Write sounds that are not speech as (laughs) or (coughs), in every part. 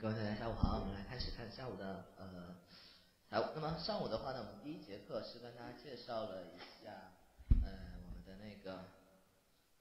各位大家下午好，我们来开始看下午的呃财务。那么上午的话呢，我们第一节课是跟大家介绍了一下呃我们的那个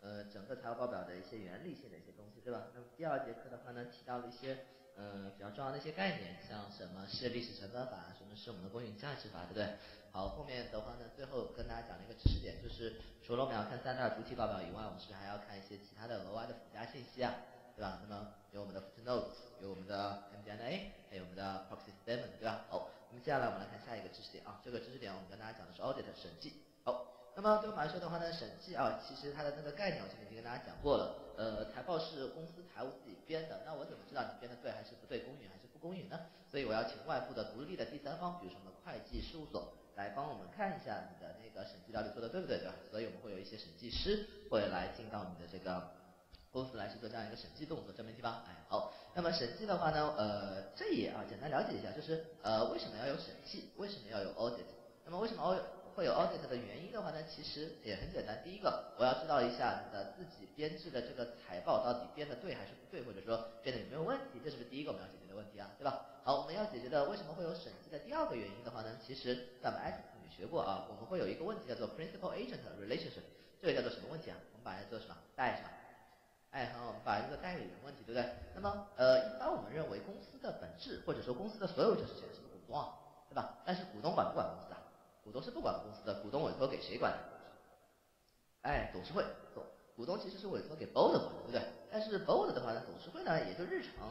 呃整个财务报表的一些原理性的一些东西，对吧？那么第二节课的话呢，提到了一些呃比较重要的一些概念，像什么是历史成本法，什么是我们的公允价值法，对不对？好，后面的话呢，最后跟大家讲了一个知识点，就是除了我们要看三大主体报表以外，我们是不是还要看一些其他的额外的附加信息啊？对吧？那么有我们的 footnotes，有我们的 MDNA，还有我们的 proxy statement，对吧？好，那么接下来我们来看下一个知识点啊，这个知识点我们跟大家讲的是 audit 审计。好，那么对我们来说的话呢，审计啊，其实它的那个概念我前面已经跟大家讲过了。呃，财报是公司财务自己编的，那我怎么知道你编的对还是不对，公允还是不公允呢？所以我要请外部的独立的第三方，比如说我们的会计事务所，来帮我们看一下你的那个审计到底做的对不对，对吧？所以我们会有一些审计师会来进到你的这个。公司来去做这样一个审计动作，这没题吧？哎，好，那么审计的话呢，呃，这也啊，简单了解一下，就是呃，为什么要有审计？为什么要有 audit？那么为什么会有 audit 的原因的话呢，其实也很简单。第一个，我要知道一下你的自己编制的这个财报到底编的对还是不对，或者说编的有没有问题，这是不是第一个我们要解决的问题啊？对吧？好，我们要解决的为什么会有审计的第二个原因的话呢，其实咱们 IT 里面学过啊，我们会有一个问题叫做 principal agent relationship，这个叫做什么问题啊？我们把它做什么？代什哎，好，我们把这个代理人问题，对不对？那么，呃，一般我们认为公司的本质或者说公司的所有者是谁？是股东啊，对吧？但是股东管不管公司啊？股东是不管公司的，股东委托给谁管？哎，董事会。董股东其实是委托给 board 管，对不对？但是 board 的话呢，董事会呢也就日常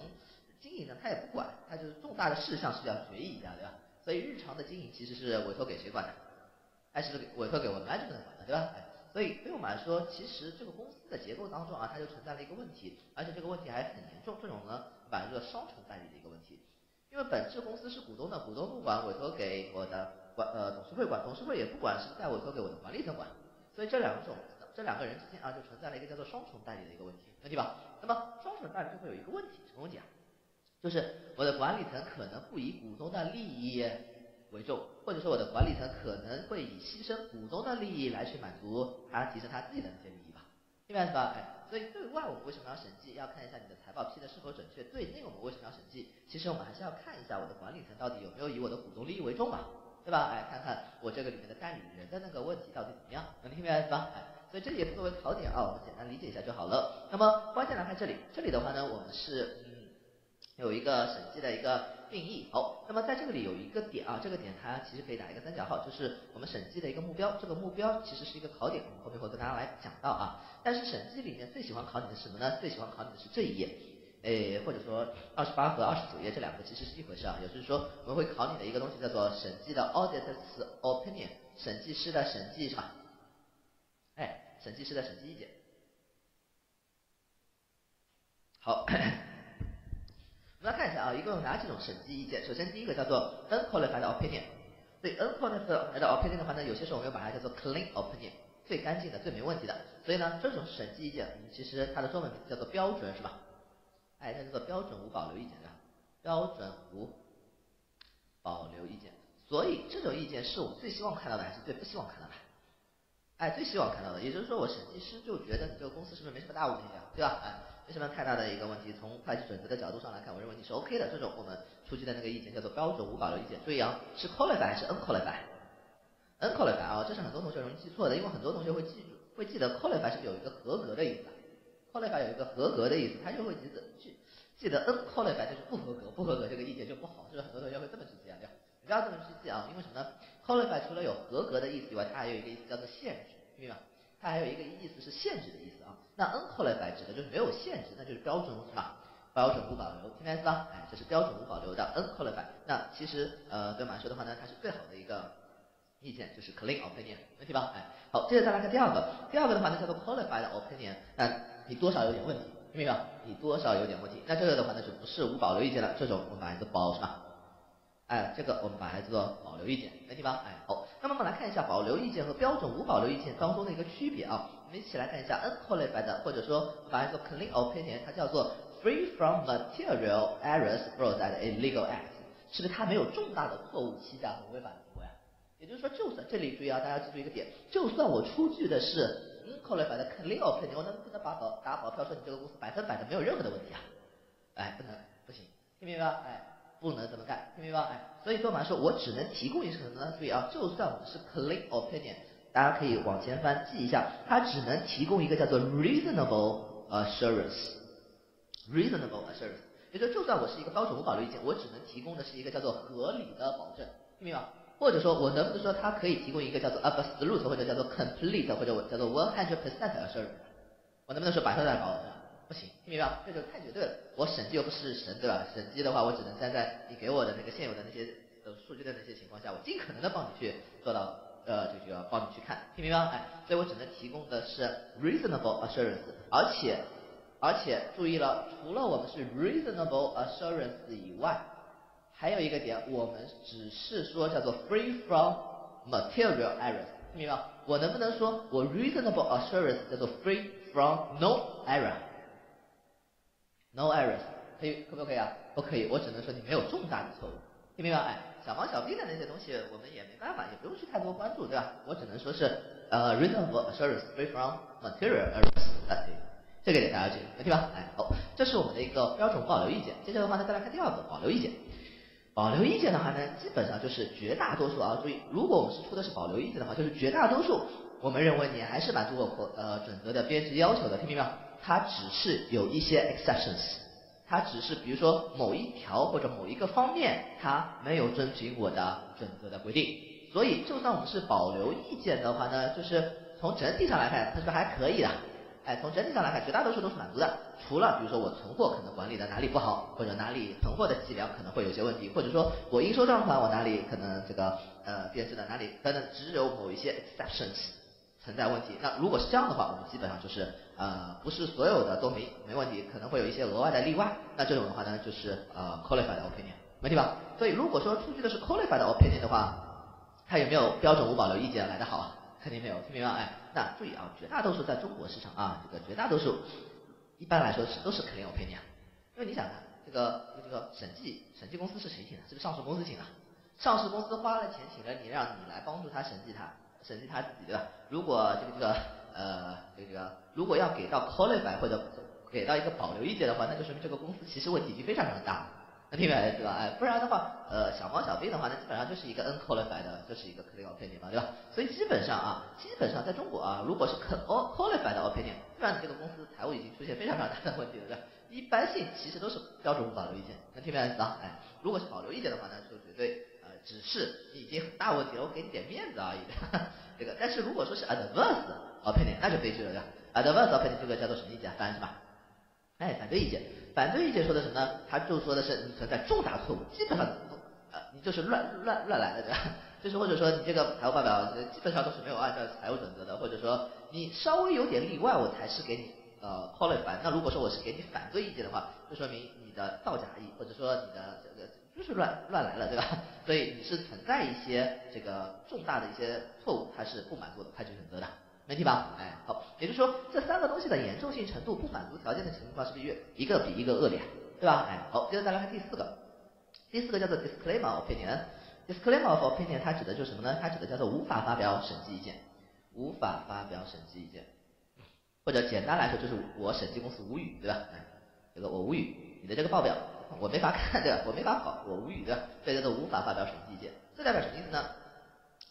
经营呢，他也不管，他就是重大的事项是要决议一下，对吧？所以日常的经营其实是委托给谁管的？哎，是委托给我们 management 管的，对吧？哎。所以对我们来说，其实这个公司的结构当中啊，它就存在了一个问题，而且这个问题还很严重。这种呢，把一个双重代理的一个问题。因为本质公司是股东的，股东不管，委托给我的管呃董事会管，董事会也不管，是再委托给我的管理层管。所以这两种这两个人之间啊，就存在了一个叫做双重代理的一个问题，对吧？那么双重代理就会有一个问题，什么问题啊？就是我的管理层可能不以股东的利益。为重，或者说我的管理层可能会以牺牲股东的利益来去满足他提升他自己的那些利益吧，明白是吧？哎，所以对外我们为什么要审计？要看一下你的财报批的是否准确。对内我们为什么要审计？其实我们还是要看一下我的管理层到底有没有以我的股东利益为重嘛，对吧？哎，看看我这个里面的代理人的那个问题到底怎么样，能听明白是吧？哎，所以这里也是作为考点啊，我们简单理解一下就好了。那么关键来看这里，这里的话呢，我们是嗯有一个审计的一个。定义好，那么在这个里有一个点啊，这个点它其实可以打一个三角号，就是我们审计的一个目标。这个目标其实是一个考点，我们后面会跟大家来讲到啊。但是审计里面最喜欢考你的是什么呢？最喜欢考你的是这一页，诶，或者说二十八和二十九页这两个其实是一回事啊。也就是说，我们会考你的一个东西叫做审计的 auditor's opinion，审计师的审计是吧？哎，审计师的审计意见。好。我们来看一下啊，一共有哪几种审计意见？首先第一个叫做 unqualified opinion。对 unqualified opinion 的话呢，有些时候我们又把它叫做 clean opinion，最干净的、最没问题的。所以呢，这种审计意见，其实它的中文名字叫做标准，是吧？哎，它叫做标准无保留意见，对吧？标准无保留意见。所以这种意见是我最希望看到的，还是最不希望看到的？哎，最希望看到的。也就是说，我审计师就觉得你这个公司是不是没什么大问题啊？对吧？哎。没什么太大的一个问题，从会计准则的角度上来看，我认为你是 OK 的。这种我们出具的那个意见叫做标准无保留意见。注意啊，是 qualify 还是 unqualified？unqualified 啊，这是很多同学容易记错的，因为很多同学会记住，会记得 qualified 是有一个合格的意思 qualify 有一个合格的意思，他就会记得记记得 unqualified 就是不合格，不合格这个意见就不好，就是很多同学会这么去记啊，对吧？你不要这么去记啊，因为什么呢 qualify 除了有合格的意思以外，它还有一个意思叫做限制，明白吗？它还有一个意思是限制的意思那 N qualified 指的就是没有限制，那就是标准是吧？标准无保留，听明白吧？哎，这是标准无保留的 N qualified。那其实呃，对我们来说的话呢，它是最好的一个意见，就是 clean opinion，没问题吧？哎，好，接着再来看第二个，第二个的话呢叫做 qualified opinion，那你多少有点问题，听明白？你多少有点问题，那这个的话呢就不是无保留意见了，这种我们把它保是吧？哎，这个我们把它叫做保留意见，没问题吧？哎，好，那么我们来看一下保留意见和标准无保留意见当中的一个区别啊。我们一起来看一下 unqualified 或者说把一个 clean opinion，它叫做 free from material errors, fraud and illegal acts，是不是它没有重大的错误、欺诈和违法行为啊？也就是说，就算这里注意啊，大家记住一个点，就算我出具的是 unqualified clean opinion，我能不能把保打保票说你这个公司百分百的没有任何的问题啊？哎，不能，不行，听明白吧？哎，不能这么干，听明白吧？哎，所以说嘛，说我只能提供一个什么呢？注意啊，就算我们是 clean opinion，大家可以往前翻记一下，它只能提供一个叫做 reasonable assurance，reasonable assurance，也就就算我是一个标准无保留意见，我只能提供的是一个叫做合理的保证，听明白吧？或者说我能不能说它可以提供一个叫做 absolute 或者叫做 complete 或者我叫做 one hundred percent assurance？我能不能说百分百保？不行，听明白吧？这就太绝对了。我审计又不是神，对吧？审计的话，我只能站在你给我的那个现有的那些呃数据的那些情况下，我尽可能的帮你去做到呃这个帮你去看，听明白吗？哎，所以我只能提供的是 reasonable assurance，而且而且注意了，除了我们是 reasonable assurance 以外，还有一个点，我们只是说叫做 free from material errors，听明白吗？我能不能说我 reasonable assurance 叫做 free from no error？No errors，可以可不可以啊？不可以，我只能说你没有重大的错误，听明白？哎，小毛小兵的那些东西我们也没办法，也不用去太多关注，对吧？我只能说是呃 reasonable assurance free from material errors，哎，这个给大家记住，对吧？哎，好，这是我们的一个标准保留意见。接着的话呢，再来看第二个保留意见。保留意见的话呢，基本上就是绝大多数啊，注意，如果我们是出的是保留意见的话，就是绝大多数，我们认为你还是满足我呃准则的编制要求的，听明白？它只是有一些 exceptions，它只是比如说某一条或者某一个方面，它没有遵循我的准则的规定。所以，就算我们是保留意见的话呢，就是从整体上来看，它是还可以的。哎，从整体上来看，绝大多数都是满足的。除了比如说我存货可能管理的哪里不好，或者哪里存货的计量可能会有些问题，或者说我应收账款我哪里可能这个呃编制的哪里等等，只有某一些 exceptions。存在问题，那如果是这样的话，我们基本上就是呃不是所有的都没没问题，可能会有一些额外的例外。那这种的话呢，就是呃 qualified opinion，没题吧？所以如果说出具的是 qualified opinion 的话，它有没有标准无保留意见来的好啊？肯定没有，听明白？哎，那注意啊，绝大多数在中国市场啊，这个绝大多数一般来说是都是 clean opinion，因为你想啊这个这个审计审计公司是谁请的？是不是上市公司请的？上市公司花了钱请了你，让你来帮助他审计他。审计他自己对吧？如果这个这个呃这个如果要给到 qualified 或者给到一个保留意见的话，那就说明这个公司其实问题已经非常非常大了，能听明白对吧？哎，不然的话，呃小猫小兵的话，那基本上就是一个 unqualified 的，就是一个 clean opinion 嘛，对吧？所以基本上啊，基本上在中国啊，如果是 qualified opinion，不然你这个公司财务已经出现非常非常大的问题了，对吧？一般性其实都是标准无保留意见，能听明白意思啊？哎，如果是保留意见的话那，就绝对。只是你已经很大问题了，我给你点面子而已。(laughs) 这个，但是如果说是 adverse opinion，那就悲剧了，对吧？adverse opinion 这个叫做什么意见？反是吧？哎，反对意见。反对意见说的什么呢？他就说的是你存在重大错误，基本上呃你就是乱乱乱来的，对吧？(laughs) 就是或者说你这个财务报表基本上都是没有按照财务准则的，或者说你稍微有点例外，我才是给你呃 qualify。那如果说我是给你反对意见的话，就说明你的造假意，或者说你的。就是乱乱来了，对吧？所以你是存在一些这个重大的一些错误，它是不满足的会计准则的，没题吧？哎，好，也就是说这三个东西的严重性程度不满足条件的情况是不是越一个比一个恶劣，对吧？哎，好，接着再来看第四个，第四个叫做 disclaimer opinion，disclaimer of opinion 它指的就是什么呢？它指的叫做无法发表审计意见，无法发表审计意见，或者简单来说就是我审计公司无语，对吧？哎，这个我无语，你的这个报表。我没法看对？我没法跑，我无语对吧？这叫做无法发表审计意见。这代表什么意思呢？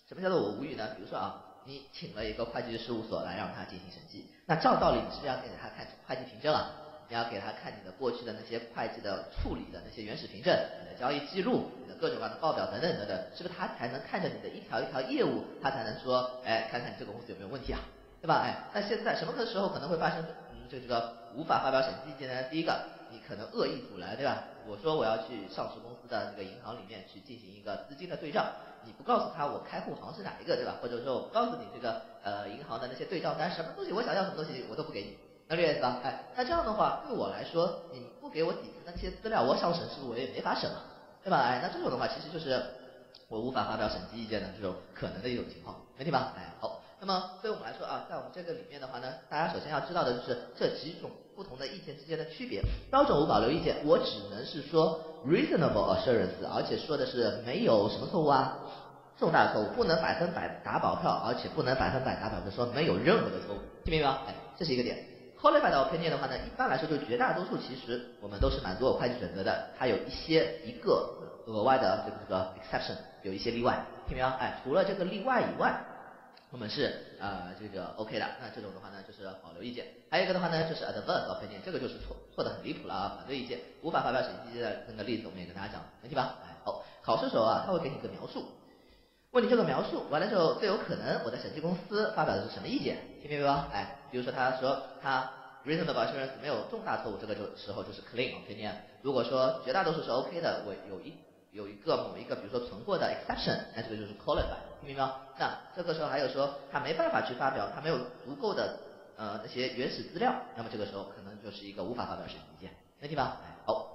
什么叫做我无语呢？比如说啊，你请了一个会计事务所来让他进行审计，那照道理你是不是要给他看会计凭证啊？你要给他看你的过去的那些会计的处理的那些原始凭证、你的交易记录、你的各种各样的报表等等等等，是不是他才能看着你的一条一条业务，他才能说，哎，看看你这个公司有没有问题啊？对吧？哎，那现在什么个时候可能会发生？嗯，就这个无法发表审计意见呢？第一个。你可能恶意阻拦，对吧？我说我要去上市公司的这个银行里面去进行一个资金的对账，你不告诉他我开户行是哪一个，对吧？或者说我不告诉你这个呃银行的那些对账单，什么东西我想要什么东西我都不给你，能理解吧？哎，那这样的话对我来说，你不给我底层的那些资料，我想审是不是我也没法审了，对吧？哎，那这种的话其实就是我无法发表审计意见的这种可能的一种情况，没题吧？哎，好。那么对我们来说啊，在我们这个里面的话呢，大家首先要知道的就是这几种不同的意见之间的区别。标准无保留意见，我只能是说 reasonable assurance，而且说的是没有什么错误啊，重大错误，不能百分百打保票，而且不能百分百打保票说没有任何的错误，听明白吗？哎，这是一个点。qualified opinion 的话呢，一般来说就绝大多数其实我们都是满足我会计准则的，它有一些一个额外的这个这个 exception，有一些例外，听明白？哎，除了这个例外以外，我们是呃这个 OK 的。那这种的话呢，就是保留意见。还有一个的话呢，就是 adverse opinion，这个就是错错的很离谱了啊，反对意见，无法发表审计的那个例子，我们也跟大家讲，能听吧？哎，好，考试时候啊，他会给你一个描述，问你这个描述完了之后，最有可能我的审计公司发表的是什么意见，听明白吧？哎，比如说他说他 reasonable assurance 没有重大错误，这个就时候就是 clean opinion。如果说绝大多数是 OK 的，我有一有一个某一个，比如说存货的 exception，那这个就是 qualified，明白吗？那这个时候还有说他没办法去发表，他没有足够的呃那些原始资料，那么这个时候可能就是一个无法发表审计意见，能听吧？哎，好，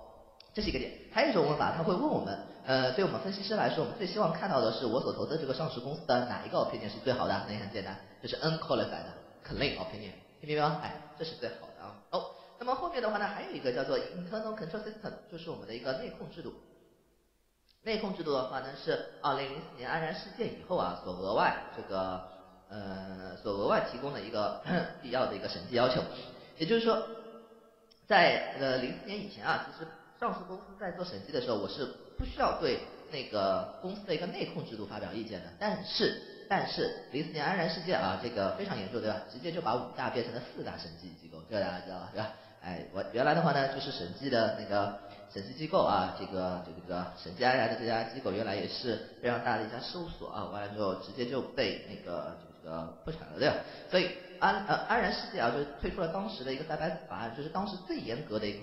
这是一个点。还有一种问法，他会问我们，呃，对我们分析师来说，我们最希望看到的是我所投的这个上市公司的哪一个 opinion 是最好的？那也很简单，就是 unqualified clean opinion，听明白吗？哎，这是最好的啊。哦，那么后面的话呢，还有一个叫做 internal control system，就是我们的一个内控制度。内控制度的话呢，是二零零四年安然事件以后啊，所额外这个呃所额外提供的一个 (clears throat) 必要的一个审计要求。也就是说，在呃零四年以前啊，其实上市公司在做审计的时候，我是不需要对那个公司的一个内控制度发表意见的。但是但是零四年安然事件啊，这个非常严重，对吧？直接就把五大变成了四大审计机构，这个大家知道吧对吧？哎，我原来的话呢，就是审计的那个。审计机构啊，这个这个这个审计安然的这家机构原来也是非常大的一家事务所啊，完了之后直接就被那个这个破产了对吧？所以安呃安然世界啊，就推出了当时的一个大白法案，就是当时最严格的一个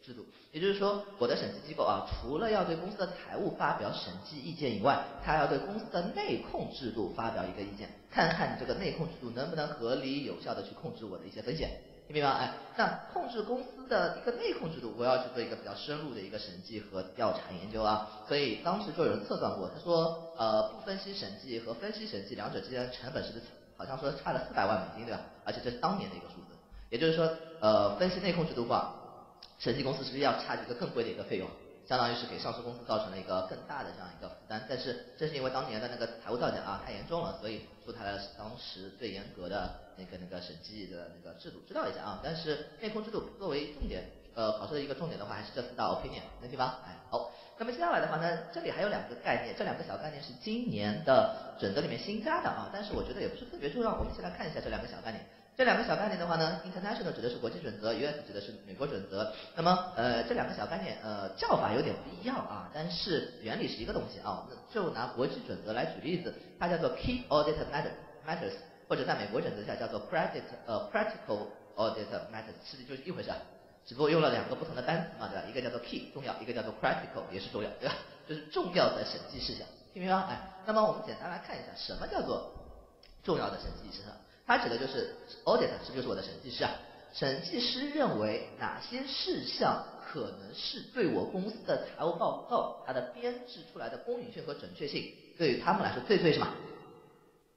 制度。也就是说，我的审计机构啊，除了要对公司的财务发表审计意见以外，它要对公司的内控制度发表一个意见，看看你这个内控制度能不能合理有效的去控制我的一些风险。听明白吗？哎，那控制公司的一个内控制度，我要去做一个比较深入的一个审计和调查研究啊。所以当时就有人测算过，他说，呃，不分析审计和分析审计两者之间成本是不是好像说差了四百万美金，对吧？而且这是当年的一个数字。也就是说，呃，分析内控制度的话，审计公司是不是要差一个更贵的一个费用？相当于是给上市公司造成了一个更大的这样一个负担，但是正是因为当年的那个财务造假啊太严重了，所以出台了当时最严格的那个那个审计的那个制度，知道一下啊。但是内控制度作为重点，呃，考试的一个重点的话，还是这四大 opinion，能听吧？哎，好。那么接下来的话呢，这里还有两个概念，这两个小概念是今年的准则里面新加的啊，但是我觉得也不是特别重要，我们先来看一下这两个小概念。这两个小概念的话呢，international 指的是国际准则，US 指的是美国准则。那么，呃，这两个小概念，呃，叫法有点不一样啊，但是原理是一个东西啊。就拿国际准则来举例子，它叫做 Key Audit Matters，或者在美国准则下叫做 Credit 呃 Practical Audit Matters，实际就是一回事，只不过用了两个不同的单词嘛，对吧？一个叫做 Key 重要，一个叫做 Practical 也是重要，对吧？就是重要的审计事项，听明白吗？哎，那么我们简单来看一下，什么叫做重要的审计事项？它指的就是 audit，是不是就是我的审计师啊？审计师认为哪些事项可能是对我公司的财务报告它的编制出来的公允性和准确性，对于他们来说最最什么？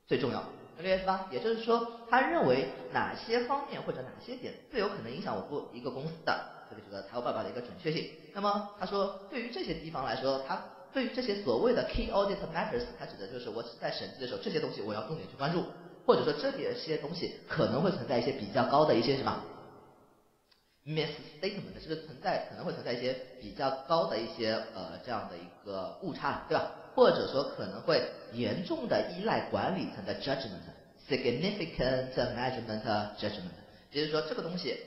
最重要，能理解吧？也就是说，他认为哪些方面或者哪些点最有可能影响我部一个公司的这个这个财务报告的一个准确性。那么他说，对于这些地方来说，他对于这些所谓的 key audit matters，他指的就是我在审计的时候，这些东西我要重点去关注。或者说这里的一些东西可能会存在一些比较高的一些什么 misstatement，是不是存在可能会存在一些比较高的一些呃这样的一个误差，对吧？或者说可能会严重的依赖管理层的 judgment，significant management judgment，也就是说这个东西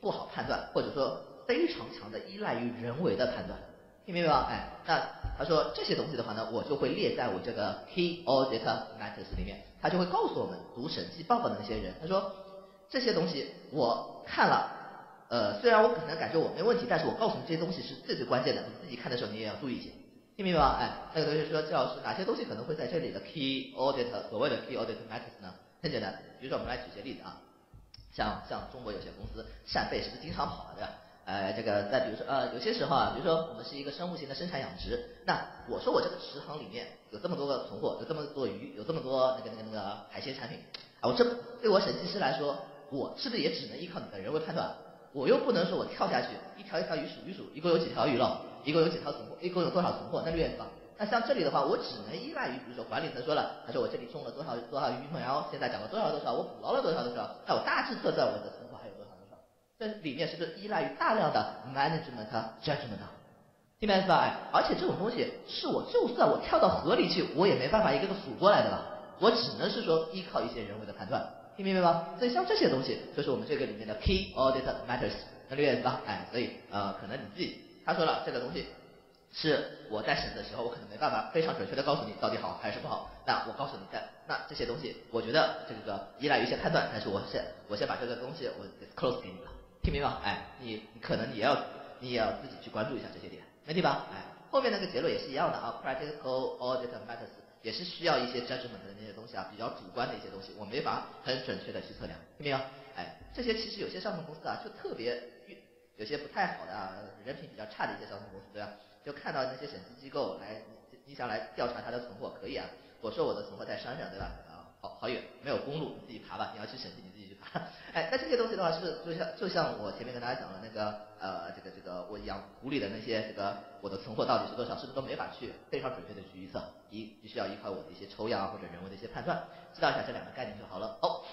不好判断，或者说非常强的依赖于人为的判断，听明白吗？哎，那他说这些东西的话呢，我就会列在我这个 key audit matters 里面。他就会告诉我们读审计报告的那些人，他说这些东西我看了，呃，虽然我可能感觉我没问题，但是我告诉你这些东西是最最关键的，你自己看的时候你也要注意一些，听明白吗？哎，那个同学说赵老师哪些东西可能会在这里的 key audit 所谓的 key audit matters 呢？很简单，比如说我们来举些例子啊，像像中国有些公司扇贝是不是经常跑啊对吧？呃，这个再比如说，呃，有些时候啊，比如说我们是一个生物型的生产养殖，那我说我这个池塘里面有这么多个存货，有这么多鱼，有这么多那个那个那个海鲜产品，啊，我这对我审计师来说，我是不是也只能依靠你的人为判断？我又不能说我跳下去一条一条鱼数一数，一共有几条鱼了，一共有几条存货，一共有多少存货，那就远吧。那像这里的话，我只能依赖于，比如说管理层说了，他说我这里种了多少多少鱼苗，现在长了多少多少，我捕捞了多少多少，那我大致测算我的存。这里面是不是依赖于大量的 management judgment？听明白吧？哎，而且这种东西是我就算我跳到河里去，我也没办法一个个数过来的吧？我只能是说依靠一些人为的判断，听明白吗？所以像这些东西就是我们这个里面的 key audit matters，能理解吧？哎，所以呃，可能你自己他说了这个东西是我在审的时候，我可能没办法非常准确的告诉你到底好还是不好。那我告诉你在那这些东西，我觉得这个依赖于一些判断，但是我先我先把这个东西我 close 给你了，听明白？哎，你你可能你要你也要自己去关注一下这些点。没问题吧？哎，后面那个结论也是一样的啊，practical audit matters 也是需要一些 judgment 的那些东西啊，比较主观的一些东西，我没法很准确的去测量，听没有？哎，这些其实有些上市公司啊，就特别有些不太好的啊，人品比较差的一些上市公司，对吧？就看到那些审计机构来，你想来调查他的存货可以啊，我说我的存货在山上，对吧？啊，好好远，没有公路，你自己爬吧，你要去审计你自己。(laughs) 哎，那这些东西的话是不是就像就像我前面跟大家讲的那个。呃，这个这个我养狐狸的那些这个我的存货到底是多少，是不是都没法去非常准确的去预测？一必须要依靠我的一些抽样或者人为的一些判断，知道一下这两个概念就好了。哦，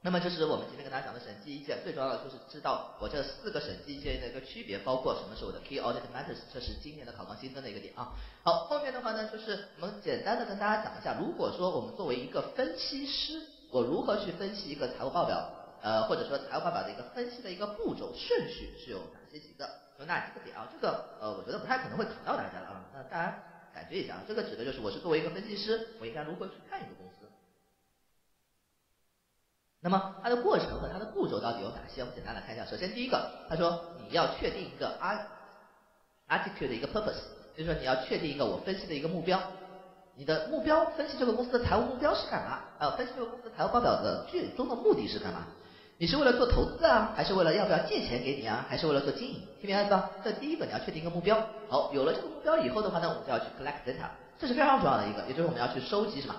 那么这是我们今天跟大家讲的审计意见，最重要的就是知道我这四个审计意见的一个区别，包括什么是我的 key audit matters，这是今年的考纲新增的一个点啊。好，后面的话呢，就是我们简单的跟大家讲一下，如果说我们作为一个分析师，我如何去分析一个财务报表？呃，或者说财务报表的一个分析的一个步骤顺序是有哪些几个？有哪几个点啊？这个呃，我觉得不太可能会考到大家了啊。那大家感觉一下啊，这个指的就是我是作为一个分析师，我应该如何去看一个公司？那么它的过程和它的步骤到底有哪些？我们简单来看一下。首先第一个，他说你要确定一个 art article 的一个 purpose，就是说你要确定一个我分析的一个目标。你的目标分析这个公司的财务目标是干嘛？呃，分析这个公司财务报表的最终的目的是干嘛？你是为了做投资啊，还是为了要不要借钱给你啊，还是为了做经营？听明白了吧？这第一个你要确定一个目标。好，有了这个目标以后的话呢，我们就要去 collect data，这是非常重要的一个，也就是我们要去收集什么？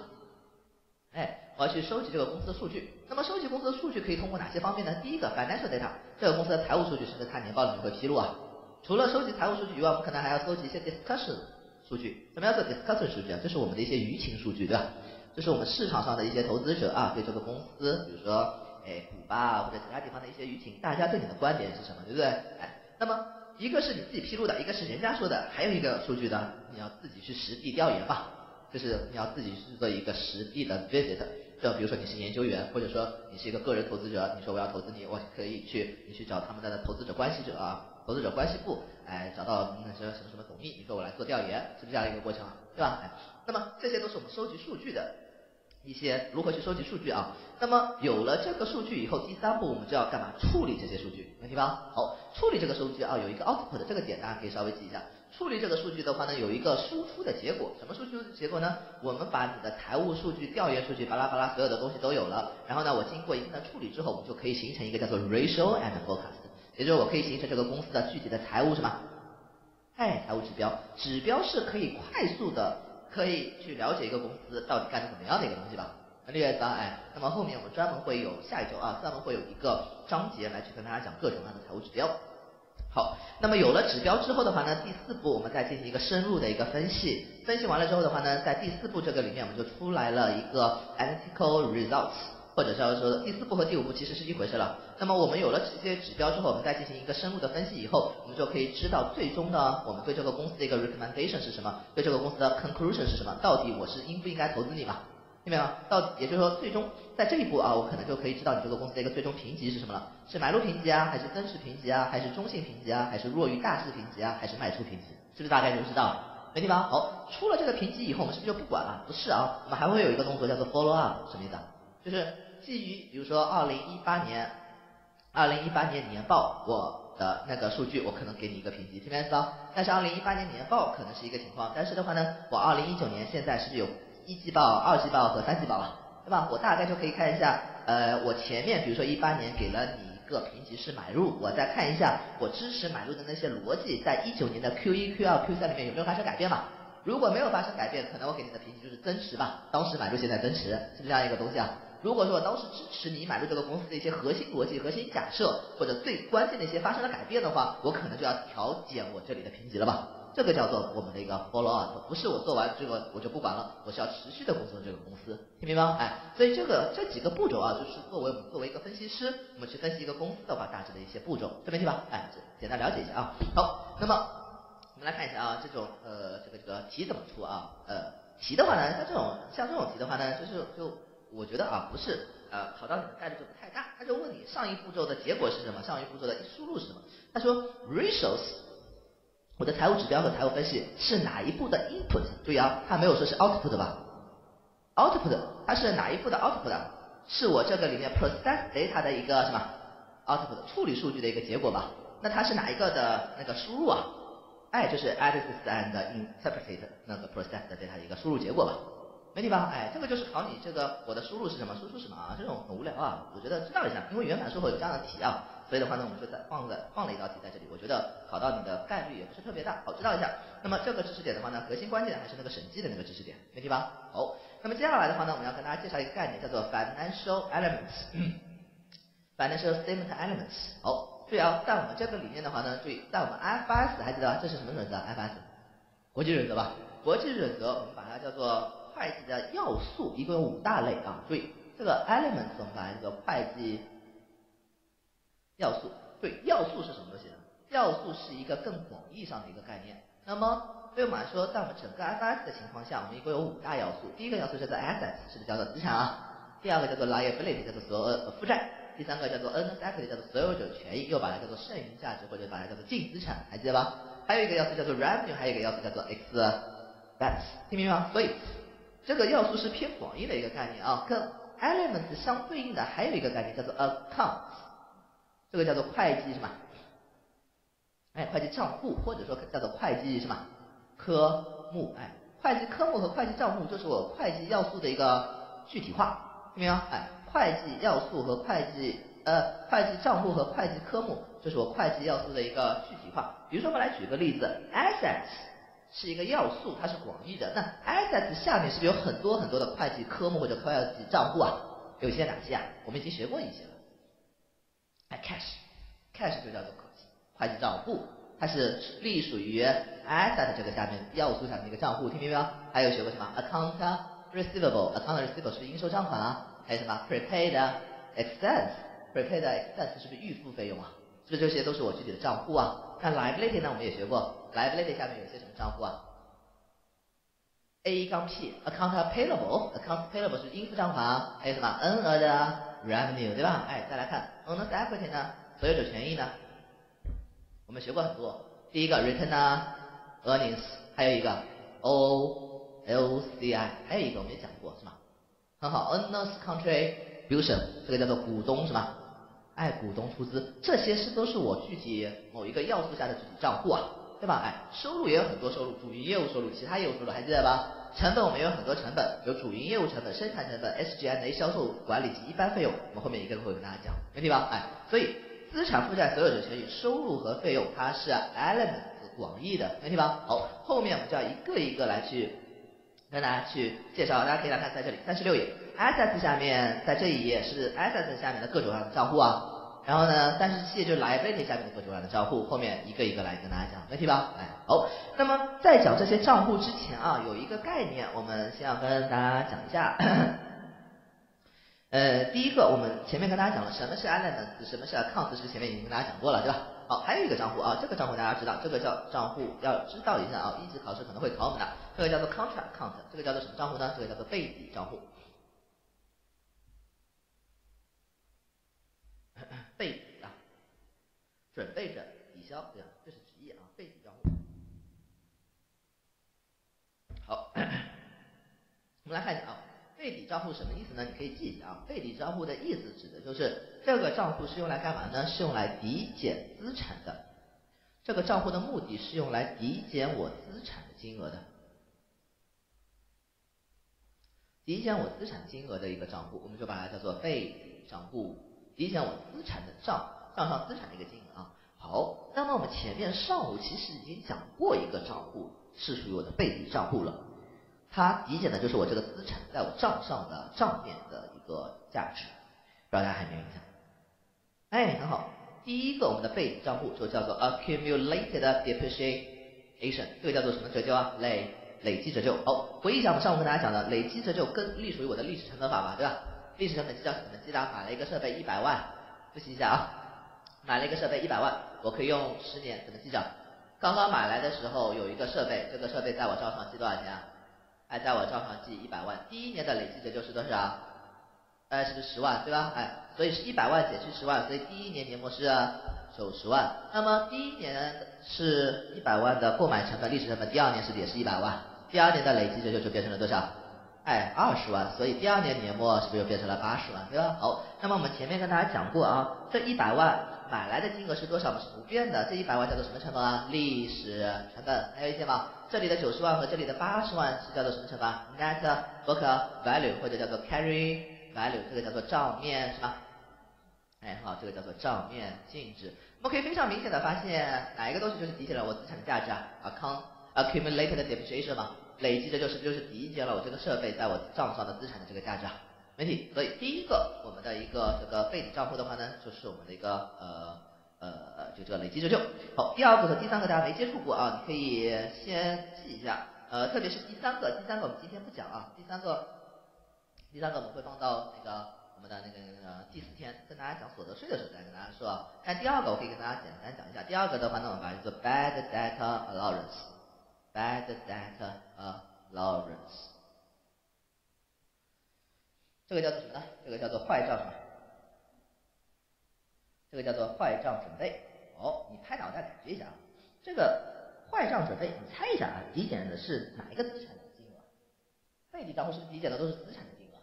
哎，我要去收集这个公司的数据。那么收集公司的数据可以通过哪些方面呢？第一个 financial data，这个公司的财务数据是不是它年报里面会披露啊？除了收集财务数据以外，我们可能还要搜集一些 discussion 数据。什么叫做 discussion 数据啊？这是我们的一些舆情数据，对吧？这是我们市场上的一些投资者啊，对这个公司，比如说。哎，古巴啊，或者其他地方的一些舆情，大家对你的观点是什么，对不对？哎，那么一个是你自己披露的，一个是人家说的，还有一个数据呢，你要自己去实地调研吧，就是你要自己去做一个实地的 visit。就比如说你是研究员，或者说你是一个个人投资者，你说我要投资你，我可以去你去找他们的投资者关系者啊，投资者关系部，哎，找到那些什么什么总秘，你说我来做调研，是不是这样一个过程，对吧？哎，那么这些都是我们收集数据的。一些如何去收集数据啊？那么有了这个数据以后，第三步我们就要干嘛？处理这些数据，没题吧？好，处理这个数据啊，有一个 output 这个点，大家可以稍微记一下。处理这个数据的话呢，有一个输出的结果，什么输出结果呢？我们把你的财务数据、调研数据，巴拉巴拉所有的东西都有了，然后呢，我经过一定的处理之后，我们就可以形成一个叫做 ratio and forecast，也就是我可以形成这个公司的具体的财务什么？哎，财务指标，指标是可以快速的。可以去了解一个公司到底干的怎么样的一个东西吧。那六月三，哎，那么后面我们专门会有下一周啊，专门会有一个章节来去跟大家讲各种各样的财务指标。好，那么有了指标之后的话呢，第四步我们再进行一个深入的一个分析。分析完了之后的话呢，在第四步这个里面我们就出来了一个 analytical results。或者是要说第四步和第五步其实是一回事了。那么我们有了这些指标之后，我们再进行一个深入的分析以后，我们就可以知道最终呢，我们对这个公司的一个 recommendation 是什么，对这个公司的 conclusion 是什么，到底我是应不应该投资你嘛？听没有？到也就是说，最终在这一步啊，我可能就可以知道你这个公司的一个最终评级是什么了，是买入评级啊，还是增持评级啊，还是中性评级啊，还是弱于大致评级啊，还是卖出评级？是不是大概就知道了？没地方。好，出了这个评级以后，我们是不是就不管了？不是啊，我们还会有一个动作叫做 follow up，什么意思啊？就是。基于比如说二零一八年，二零一八年年报我的那个数据，我可能给你一个评级，听明白吧？但是二零一八年年报可能是一个情况，但是的话呢，我二零一九年现在是不是有一季报、二季报和三季报了，对吧？我大概就可以看一下，呃，我前面比如说一八年给了你一个评级是买入，我再看一下我支持买入的那些逻辑，在一九年的 Q 一、Q 二、Q 三里面有没有发生改变嘛？如果没有发生改变，可能我给你的评级就是增持吧，当时买入现在增持，是不是这样一个东西啊？如果说当时支持你买入这个公司的一些核心逻辑、核心假设，或者最关键的一些发生了改变的话，我可能就要调减我这里的评级了吧？这个叫做我们的一个 follow up，不是我做完这个我就不管了，我是要持续的工作这个公司，听明白吗？哎，所以这个这几个步骤啊，就是作为我们作为一个分析师，我们去分析一个公司的话，大致的一些步骤，这没题吧？哎，简单了解一下啊。好，那么我们来看一下啊，这种呃这个这个题怎么出啊？呃，题的话呢，像这种像这种题的话呢，就是就我觉得啊，不是呃考到你的概率就不太大。他就问你上一步骤的结果是什么？上一步骤的输入是什么？他说 ratios。我的财务指标和财务分析是哪一步的 input？注意啊，他没有说是 output 吧？output 它是哪一步的 output？是我这个里面 process data 的一个什么 output？处理数据的一个结果吧？那它是哪一个的那个输入啊？哎，就是 analysis and interpret 那个 process data 的一个输入结果吧？没题吧？哎，这个就是考你这个我的输入是什么，输出什么啊？这种很无聊啊，我觉得知道一下，因为原版书会有这样的题啊。所以的话呢，我们就在放在放了一道题在这里，我觉得考到你的概率也不是特别大，好知道一下。那么这个知识点的话呢，核心关键还是那个审计的那个知识点，没题吧？好，那么接下来的话呢，我们要跟大家介绍一个概念，叫做 financial elements，financial (coughs) statement elements。好，注意啊，在我们这个里面的话呢，注意在我们 F S 还记得这是什么准则？F S 国际准则吧？国际准则我们把它叫做会计的要素，一共有五大类啊。注意这个 elements 我们把它叫做会计。要素对，要素是什么东西呢？要素是一个更广义上的一个概念。那么对我们来说，在我们整个 FS 的情况下，我们一共有五大要素。第一个要素叫做 assets，是不是叫做资产啊。第二个叫做 liability，叫做所呃负债。第三个叫做 earnest equity，叫做所有者权益，又把它叫做剩余价值或者把它叫做净资产，还记得吧？还有一个要素叫做 revenue，还有一个要素叫做 expense，听明白吗？所以这个要素是偏广义的一个概念啊。跟 elements 相对应的还有一个概念叫做 account。这个叫做会计什么？哎，会计账户，或者说叫做会计什么科目？哎，会计科目和会计账户就是我会计要素的一个具体化，听明白吗？哎，会计要素和会计呃会计账户和会计科目，就是我会计要素的一个具体化。比如说，我们来举个例子，assets 是一个要素，它是广义的。那 assets 下面是不是有很多很多的会计科目或者会计账户啊？有些哪些啊？我们已经学过一些了。哎 cash，cash 就叫做会计账户，它是隶属于 asset 这个下面要素下面的一个账户，听明白没有？还有学过什么 account receivable，account receivable 是不是应收账款啊？还有什么 prepaid expense，prepaid expense 是不是预付费用啊？是不是这些都是我具体的账户啊？那 liability 呢？我们也学过，liability 下面有些什么账户啊？A 杠 P，account payable，account payable 是应付账款？还有什么 N 额的？Revenue 对吧？哎，再来看 Owner's Equity 呢？所有者权益呢？我们学过很多。第一个 Return 啊，Earnings，还有一个 OLCI，还有一个我们也讲过是吗？很好，Owner's Contribution，这个叫做股东是吧？哎，股东出资，这些是都是我具体某一个要素下的具体账户啊，对吧？哎，收入也有很多收入，主营业务收入，其他业务收入还记得吧？成本我们有很多成本，有主营业务成本、生产成本、SG&A 销售管理及一般费用，我们后面一个会跟大家讲，没问题吧？哎，所以资产负债所有者权益、收入和费用，它是 elements 广义的，没问题吧？好，后面我们就要一个一个来去跟大家去介绍，大家可以来看在这里三十六页，assets 下面在这一页是 assets 下面的各种各样的账户啊。然后呢，三十七就是 liability 下面的各种各样的账户，后面一个一个来跟大家讲，没题吧？哎，好，那么在讲这些账户之前啊，有一个概念，我们先要跟大家讲一下。(coughs) 呃，第一个，我们前面跟大家讲了什么是 elements，什么是 account，是前面已经跟大家讲过了，对吧？好，还有一个账户啊，这个账户大家知道，这个叫账户要知道一下啊，一级考试可能会考我们的，这个叫做 contract account，这个叫做什么账户呢？这个叫做备底账户。备底啊，准备着抵消，对吧？这是职业啊，备底账户。好，(clears throat) 我们来看一下啊，备底账户什么意思呢？你可以记一下啊，备底账户的意思指的就是这个账户是用来干嘛呢？是用来抵减资产的。这个账户的目的是用来抵减我资产的金额的，抵减我资产金额的一个账户，我们就把它叫做备底账户。抵减我资产的账账上资产的一个金额啊。好，那么我们前面上午其实已经讲过一个账户是属于我的备抵账户了，它抵减的就是我这个资产在我账上的账面的一个价值，不知道大家还没有印象？哎，很好，第一个我们的备抵账户就叫做 accumulated depreciation 这个叫做什么折旧啊？累累计折旧。好，回忆一下我们上午跟大家讲的累计折旧跟隶属于我的历史成本法吧，对吧？历史成本计叫怎么计的？买了一个设备一百万，复习一下啊。买了一个设备一百万，我可以用十年怎么计账？刚刚买来的时候有一个设备，这个设备在我账上记多少钱啊？哎，在我账上记一百万，第一年的累计折旧是多少？哎，是不是十万，对吧？哎，所以是一百万减去十万，所以第一年年末是九十万。那么第一年是一百万的购买成本，历史成本，第二年是也是一百万，第二年的累计折旧就变成了多少？哎，二十万，所以第二年年末是不是又变成了八十万，对吧？好，那么我们前面跟大家讲过啊，这一百万买来的金额是多少？是不变的，这一百万叫做什么成本啊？历史成本，还有意见吗？这里的九十万和这里的八十万是叫做什么成本？Net book value 或者叫做 carry value，这个叫做账面是吧？哎，好，这个叫做账面净值。我们可以非常明显的发现，哪一个东西就是体现了我资产的价值啊？Accumulated depreciation 嘛。累积的就是就是抵减了我这个设备在我账上的资产的这个价值啊，没问题。所以第一个我们的一个这个背景账户的话呢，就是我们的一个呃呃就这个累积折旧。好，第二个和第三个大家没接触过啊，你可以先记一下。呃，特别是第三个，第三个我们今天不讲啊，第三个第三个我们会放到那个我们的那个那个第四天跟大家讲所得税的时候再跟大家说。啊。但第二个我可以跟大家简单讲一下，第二个的话呢，我们把它叫做 bad debt allowance。Bad debt allowance，这个叫做什么呢？这个叫做坏账什么？这个叫做坏账准备。哦，你拍脑袋感觉一下啊，这个坏账准备，你猜一下啊，抵减的是哪一个资产的金额？废纸账户是不是抵减的都是资产的金额？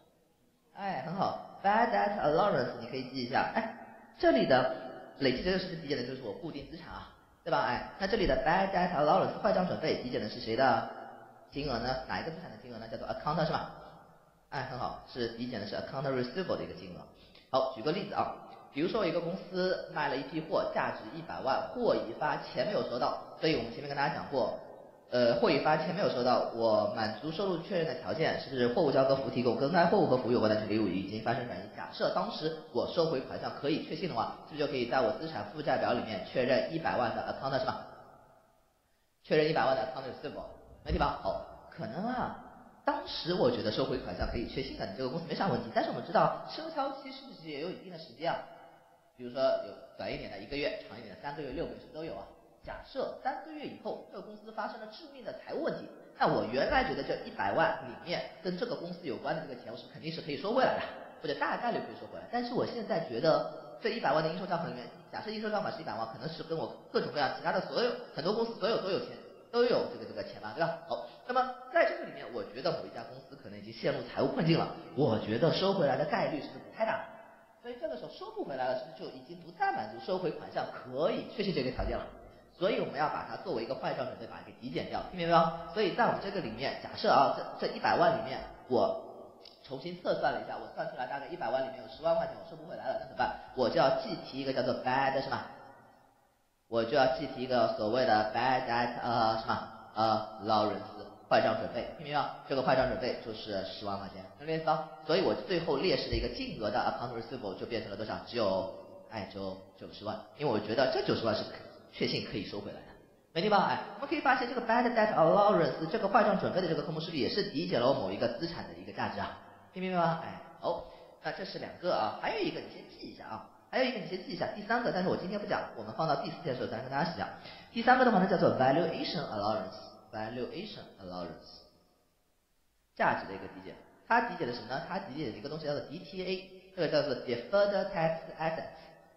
哎，很好，Bad debt allowance，你可以记一下。哎，这里的累计这个是不是抵减的就是我固定资产啊？对吧？哎，那这里的 bad debt allowance 坏账准备抵减的是谁的金额呢？哪一个资产的金额呢？叫做 account 是吧？哎，很好，是抵减的是 account receivable 的一个金额。好，举个例子啊，比如说一个公司卖了一批货，价值一百万，货已发，钱没有收到，所以我们前面跟大家讲过。呃，货已发，钱没有收到，我满足收入确认的条件是不是货物交割服务提供，跟该货物和服务有关的权利义务已经发生转移。假设当时我收回款项可以确信的话，是不是就可以在我资产负债表里面确认一百万的 account 是吧？确认一百万的 account receivable，没题吧？好，可能啊，当时我觉得收回款项可以确信的，你这个公司没啥问题。但是我们知道收销期是不是也有一定的时间啊？比如说有短一点的一个月，长一点的三个月、六个月是都有啊。假设三个月以后这个公司发生了致命的财务问题，那我原来觉得这一百万里面跟这个公司有关的这个钱，我是肯定是可以收回来的，或者大概率可以收回来。但是我现在觉得这一百万的应收账款里面，假设应收账款是一百万，可能是跟我各种各样其他的所有很多公司所有都有钱都有这个这个钱嘛，对吧？好，那么在这个里面，我觉得某一家公司可能已经陷入财务困境了，我觉得收回来的概率是不是不太大？所以这个时候收不回来了，是不是就已经不再满足收回款项可以确信这个条件了？所以我们要把它作为一个坏账准备，把它给抵减掉，听明白没有？所以在我们这个里面，假设啊，这这一百万里面，我重新测算了一下，我算出来大概一百万里面有十万块钱我收不回来了，那怎么办？我就要计提一个叫做 bad 什么？我就要计提一个所谓的 bad debt 呃什么呃 allowance 坏账准备，听明白？这个坏账准备就是十万块钱，能理解吗？所以我最后列示的一个净额的 account receivable 就变成了多少？只有哎只有九十万，因为我觉得这九十万是。确信可以收回来的，没听吧？哎，我们可以发现这个 bad debt allowance 这个坏账准备的这个科目是不是也是抵减了某一个资产的一个价值啊？听明白吗？哎，好，那这是两个啊，还有一个你先记一下啊，还有一个你先记一下，第三个，但是我今天不讲，我们放到第四天的时候再跟大家讲。第三个的话呢叫做 valuation allowance，valuation allowance，价值的一个抵减，它抵减的什么呢？它抵减的一个东西叫做 DTA，这个叫做 deferred tax asset。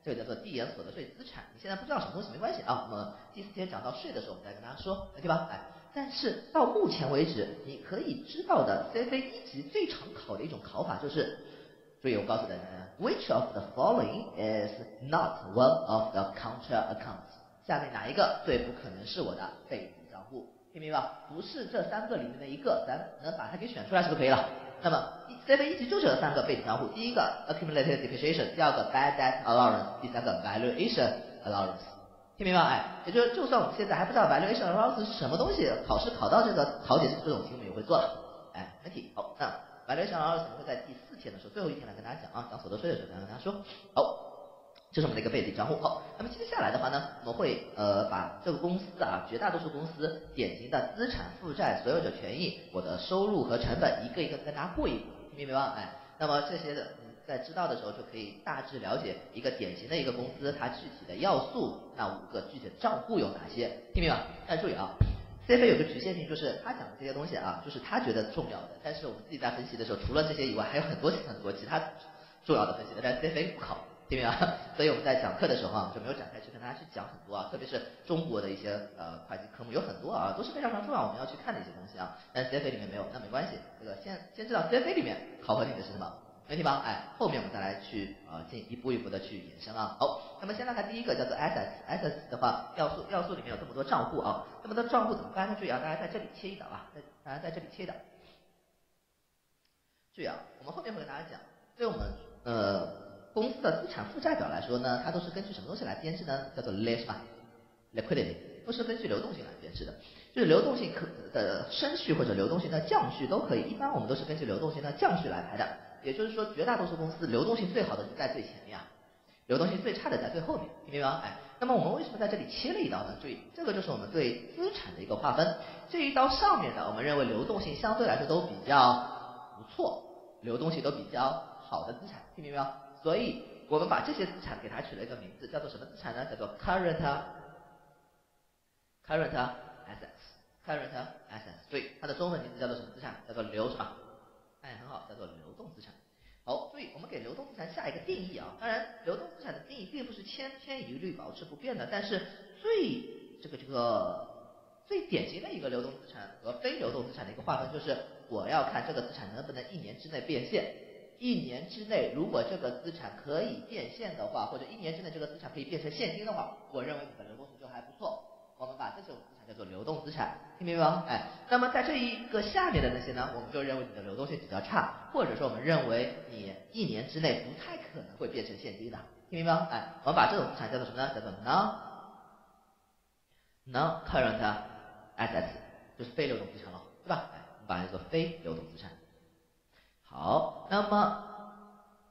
这个叫做递延所得税资产，你现在不知道什么东西没关系啊，我们第四天讲到税的时候，我们再跟大家说，对吧？哎，但是到目前为止，你可以知道的 CFA 一级最常考的一种考法就是，注意我告诉大家，Which of the following is not one of the counter accounts？下面哪一个最不可能是我的被抵账户？听明白吧？不是这三个里面的一个，咱能把它给选出来是不是可以了？那么 C F 一级就这三个背景账户，第一个 accumulated depreciation，第二个 bad debt allowance，第三个 valuation allowance，听明白？哎，也就是就算我们现在还不知道 valuation allowance 是什么东西，考试考到这个考解这种题我们也会做了。哎，没题。好，那 valuation allowance 会在第四天的时候，最后一天来跟大家讲啊，讲所得税的时候再跟大家说。好，这是我们的一个背景账户。好，那么接下来的话呢，我们会呃把这个公司啊，绝大多数公司典型的资产负债、所有者权益、我的收入和成本，一个一个跟大家过一过，听明白吗？哎，那么这些的在知道的时候就可以大致了解一个典型的一个公司它具体的要素，那五个具体的账户有哪些，听明白？大家注意啊。CFA 有个局限性，就是他讲的这些东西啊，就是他觉得重要的，但是我们自己在分析的时候，除了这些以外，还有很多很多其他重要的分析的，但 CFA 不考，听明白？(laughs) 所以我们在讲课的时候啊，就没有展开去跟大家去讲很多啊，特别是中国的一些呃会计科目有很多啊，都是非常非常重要我们要去看的一些东西啊，但 CFA 里面没有，那没关系，这个先先知道 CFA 里面考核你的是什么。没问题吧？哎，后面我们再来去呃进一步一步的去延伸啊。好，那么先来看第一个叫做 assets，assets 的话要素要素里面有这么多账户啊，这么多账户怎么办？注意啊，大家在这里切一刀啊，在大家在这里切一刀。注意啊，我们后面会跟大家讲，对我们呃公司的资产负债表来说呢，它都是根据什么东西来编制呢？叫做 l e s 吧，liquidity，不是根据流动性来编制的，就是流动性可的升序或者流动性的降序都可以，一般我们都是根据流动性的降序来排的。也就是说，绝大多数公司流动性最好的就在最前面啊，流动性最差的在最后面，听明白吗？哎，那么我们为什么在这里切了一刀呢？注意，这个就是我们对资产的一个划分。这一刀上面的，我们认为流动性相对来说都比较不错，流动性都比较好的资产，听明白吗？所以我们把这些资产给它取了一个名字，叫做什么资产呢？叫做 current current assets，current assets。对，它的中文名字叫做什么资产？叫做流是吧？哎，很好，叫做流动资产。好，注意，我们给流动资产下一个定义啊。当然，流动资产的定义并不是千篇一律保持不变的，但是最这个这个最典型的一个流动资产和非流动资产的一个划分，就是我要看这个资产能不能一年之内变现。一年之内，如果这个资产可以变现的话，或者一年之内这个资产可以变成现金的话，我认为你的流动性就还不错。我们把这种资产叫做流动资产，听明白吗？哎，那么在这一个下面的那些呢，我们就认为你的流动性比较差，或者说我们认为你一年之内不太可能会变成现金的，听明白吗？哎，我们把这种资产叫做什么呢？叫做 non non current assets，就是非流动资产了，对吧？哎，我们把它叫做非流动资产。好，那么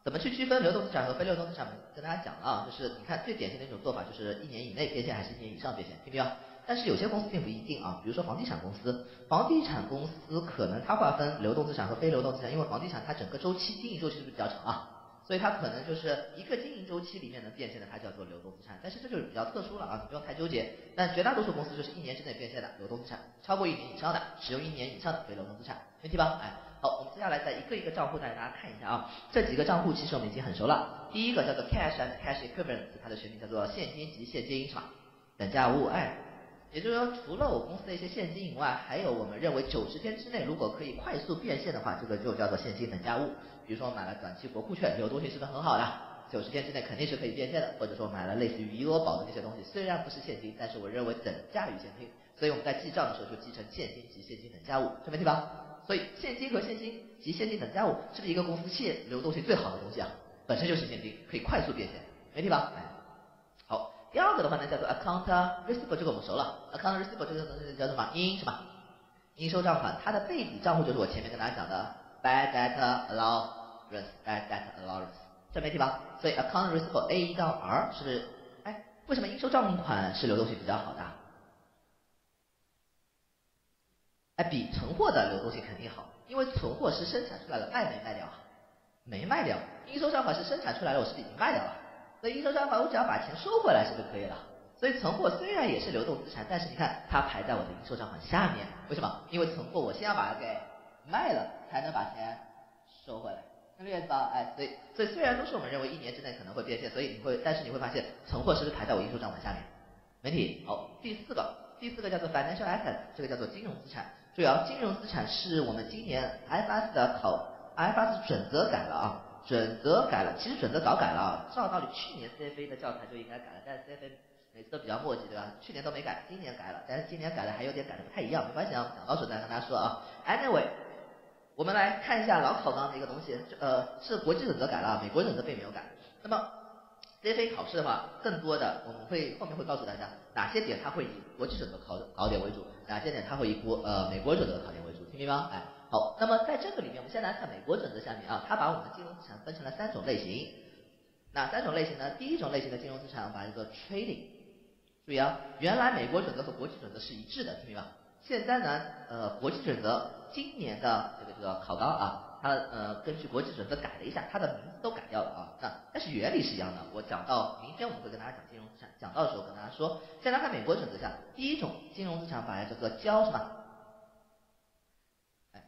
怎么去区分流动资产和非流动资产？跟大家讲了啊，就是你看最典型的一种做法，就是一年以内变现还是一年以上变现，听明白？但是有些公司并不一定啊，比如说房地产公司，房地产公司可能它划分流动资产和非流动资产，因为房地产它整个周期经营周期是不是比较长啊，所以它可能就是一个经营周期里面能变现的，它叫做流动资产。但是这就是比较特殊了啊，你不用太纠结。但绝大多数公司就是一年之内变现的流动资产，超过一年以上的，使用一年以上的非流动资产，没问题吧？哎。好，我们接下来再一个一个账户带大家看一下啊。这几个账户其实我们已经很熟了。第一个叫做 cash and cash equivalents，它的全名叫做现金及现金是吧？等价物，哎，也就是说除了我公司的一些现金以外，还有我们认为九十天之内如果可以快速变现的话，这个就叫做现金等价物。比如说买了短期国库券，流动性是不是很好的？九十天之内肯定是可以变现的。或者说买了类似于余额宝的那些东西，虽然不是现金，但是我认为等价于现金，所以我们在记账的时候就记成现金及现金等价物，这没题吧？所以现金和现金及现金等价物是不是一个公司现流动性最好的东西啊？本身就是现金，可以快速变现，没问题吧？哎，好，第二个的话呢叫做 account receivable，这个我们熟了，account receivable 这个东西叫做什么？应什么？应收账款，它的备底账户就是我前面跟大家讲的 bad debt allowance，bad debt allowance，这没问题吧？所以 account receivable A 一到 R 是不是？哎，为什么应收账款是流动性比较好的？比存货的流动性肯定好，因为存货是生产出来了，卖没卖掉？没卖掉。应收账款是生产出来了，我是不是已经卖掉了？所以应收账款我只要把钱收回来是不是可以了？所以存货虽然也是流动资产，但是你看它排在我的应收账款下面，为什么？因为存货我先要把它给卖了，才能把钱收回来，能理解吧？哎，所以所以虽然都是我们认为一年之内可能会变现，所以你会，但是你会发现存货是不是排在我应收账款下面？没问题。好，第四个，第四个叫做 financial assets，这个叫做金融资产。注意啊，金融资产是我们今年 IFRS 的考 IFRS 准则改了啊，准则改了，其实准则早改了啊，照道理去年 CFA 的教材就应该改了，但是 CFA 每次都比较磨叽对吧？去年都没改，今年改了，但是今年改的还有点改的不太一样，没关系啊，讲到时候再跟大家说啊。Anyway，我们来看一下老考纲的一个东西，呃，是国际准则改了，美国准则并没有改。那么 CFA 考试的话，更多的我们会后面会告诉大家哪些点它会以国际准则考考点为主。哪些点它会以国呃美国准则考点为主，听明白吗？哎，好，那么在这个里面，我们先来看美国准则下面啊，它把我们的金融资产分成了三种类型，哪三种类型呢？第一种类型的金融资产，我们把它叫做 trading。注意啊，原来美国准则和国际准则是一致的，听明白？现在呢，呃，国际准则今年的这个这个考纲啊，它呃根据国际准则改了一下，它的名字都改掉了啊。那但是原理是一样的。我讲到明天我们会跟大家讲金融资产，讲到的时候跟大家说，先来看美国准则下，第一种金融资产把它叫做交什么？哎，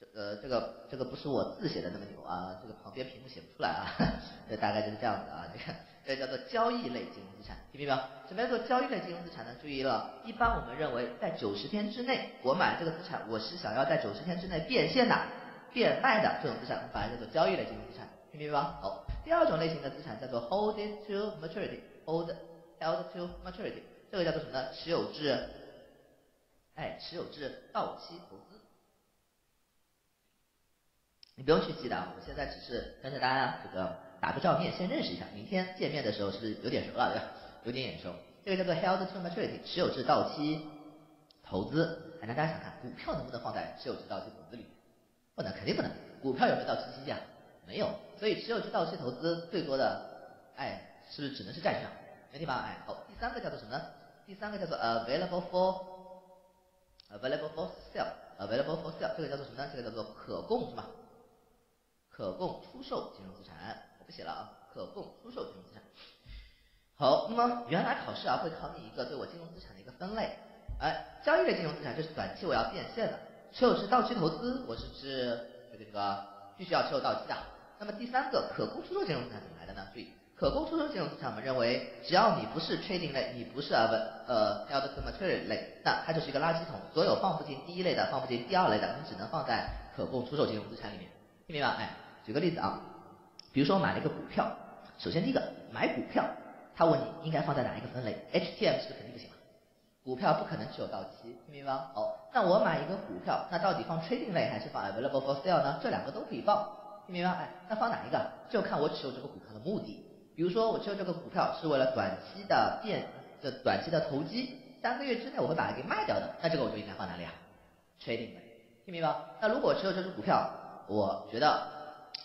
这呃这个这个不是我字写的那么牛啊，这个旁边屏幕写不出来啊，(laughs) 这大概就是这样子啊，这个。这叫做交易类金融资产，听明白？什么叫做交易类金融资产呢？注意了，一般我们认为在九十天之内，我买这个资产，我是想要在九十天之内变现的、变卖的这种资产，我们把它叫做交易类金融资产，听明白吗？好，第二种类型的资产叫做 hold it to maturity，hold held to maturity，这个叫做什么呢？持有至，哎，持有至到期投资。你不用去记的，我现在只是跟着大家这个。打个照面，先认识一下。明天见面的时候是不是有点熟了，对吧？有点眼熟。这个叫做 held to maturity，持有至到期投资。哎，大家想看，股票能不能放在持有至到期投资里？不能，肯定不能。股票有没有到期期限？没有。所以持有至到期投资最多的，哎，是不是只能是债券？没题吧？哎，好。第三个叫做什么呢？第三个叫做 available for available for sale，available for sale，这个叫做什么呢？这个叫做可供是吧？可供出售金融资产。我不写了啊，可供出售金融资产。好，那么原来考试啊会考你一个对我金融资产的一个分类，哎，交易类金融资产就是短期我要变现的，持有是到期投资我是指这个这个必须要持有到期的。那么第三个可供出售金融资产怎么来的呢？注意，可供出售金融资产我们认为只要你不是 trading 类，你不是呃呃 held to maturity 类，那它就是一个垃圾桶，所有放不进第一类的，放不进第二类的，你只能放在可供出售金融资产里面，听明白？哎，举个例子啊。比如说我买了一个股票，首先第一个买股票，他问你应该放在哪一个分类？HTM 是不是肯定不行？股票不可能持有到期，听明白吗？好，那我买一个股票，那到底放 trading 类还是放 available for sale 呢？这两个都可以放，听明白？哎，那放哪一个？就看我持有这个股票的目的。比如说我持有这个股票是为了短期的变，就短期的投机，三个月之内我会把它给卖掉的，那这个我就应该放哪里啊？trading 类，听明白？那如果持有这只股票，我觉得。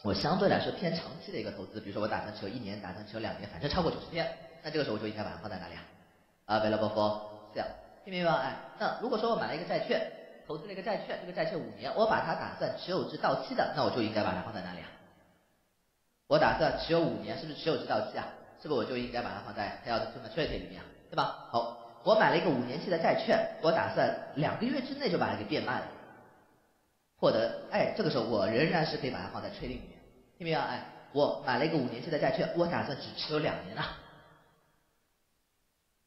我相对来说偏长期的一个投资，比如说我打算持有一年，打算持有两年，反正超过九十天，那这个时候我就应该把它放在哪里啊？Available for sale，听明白吗？哎，那如果说我买了一个债券，投资了一个债券，这个债券五年，我把它打算持有至到期的，那我就应该把它放在哪里啊？我打算持有五年，是不是持有至到期啊？是不是我就应该把它放在 held to maturity 里面啊，对吧？好，我买了一个五年期的债券，我打算两个月之内就把它给变卖了。获得，哎，这个时候我仍然是可以把它放在 trading 里面，听明白？哎，我买了一个五年期的债券，我打算只持有两年啊。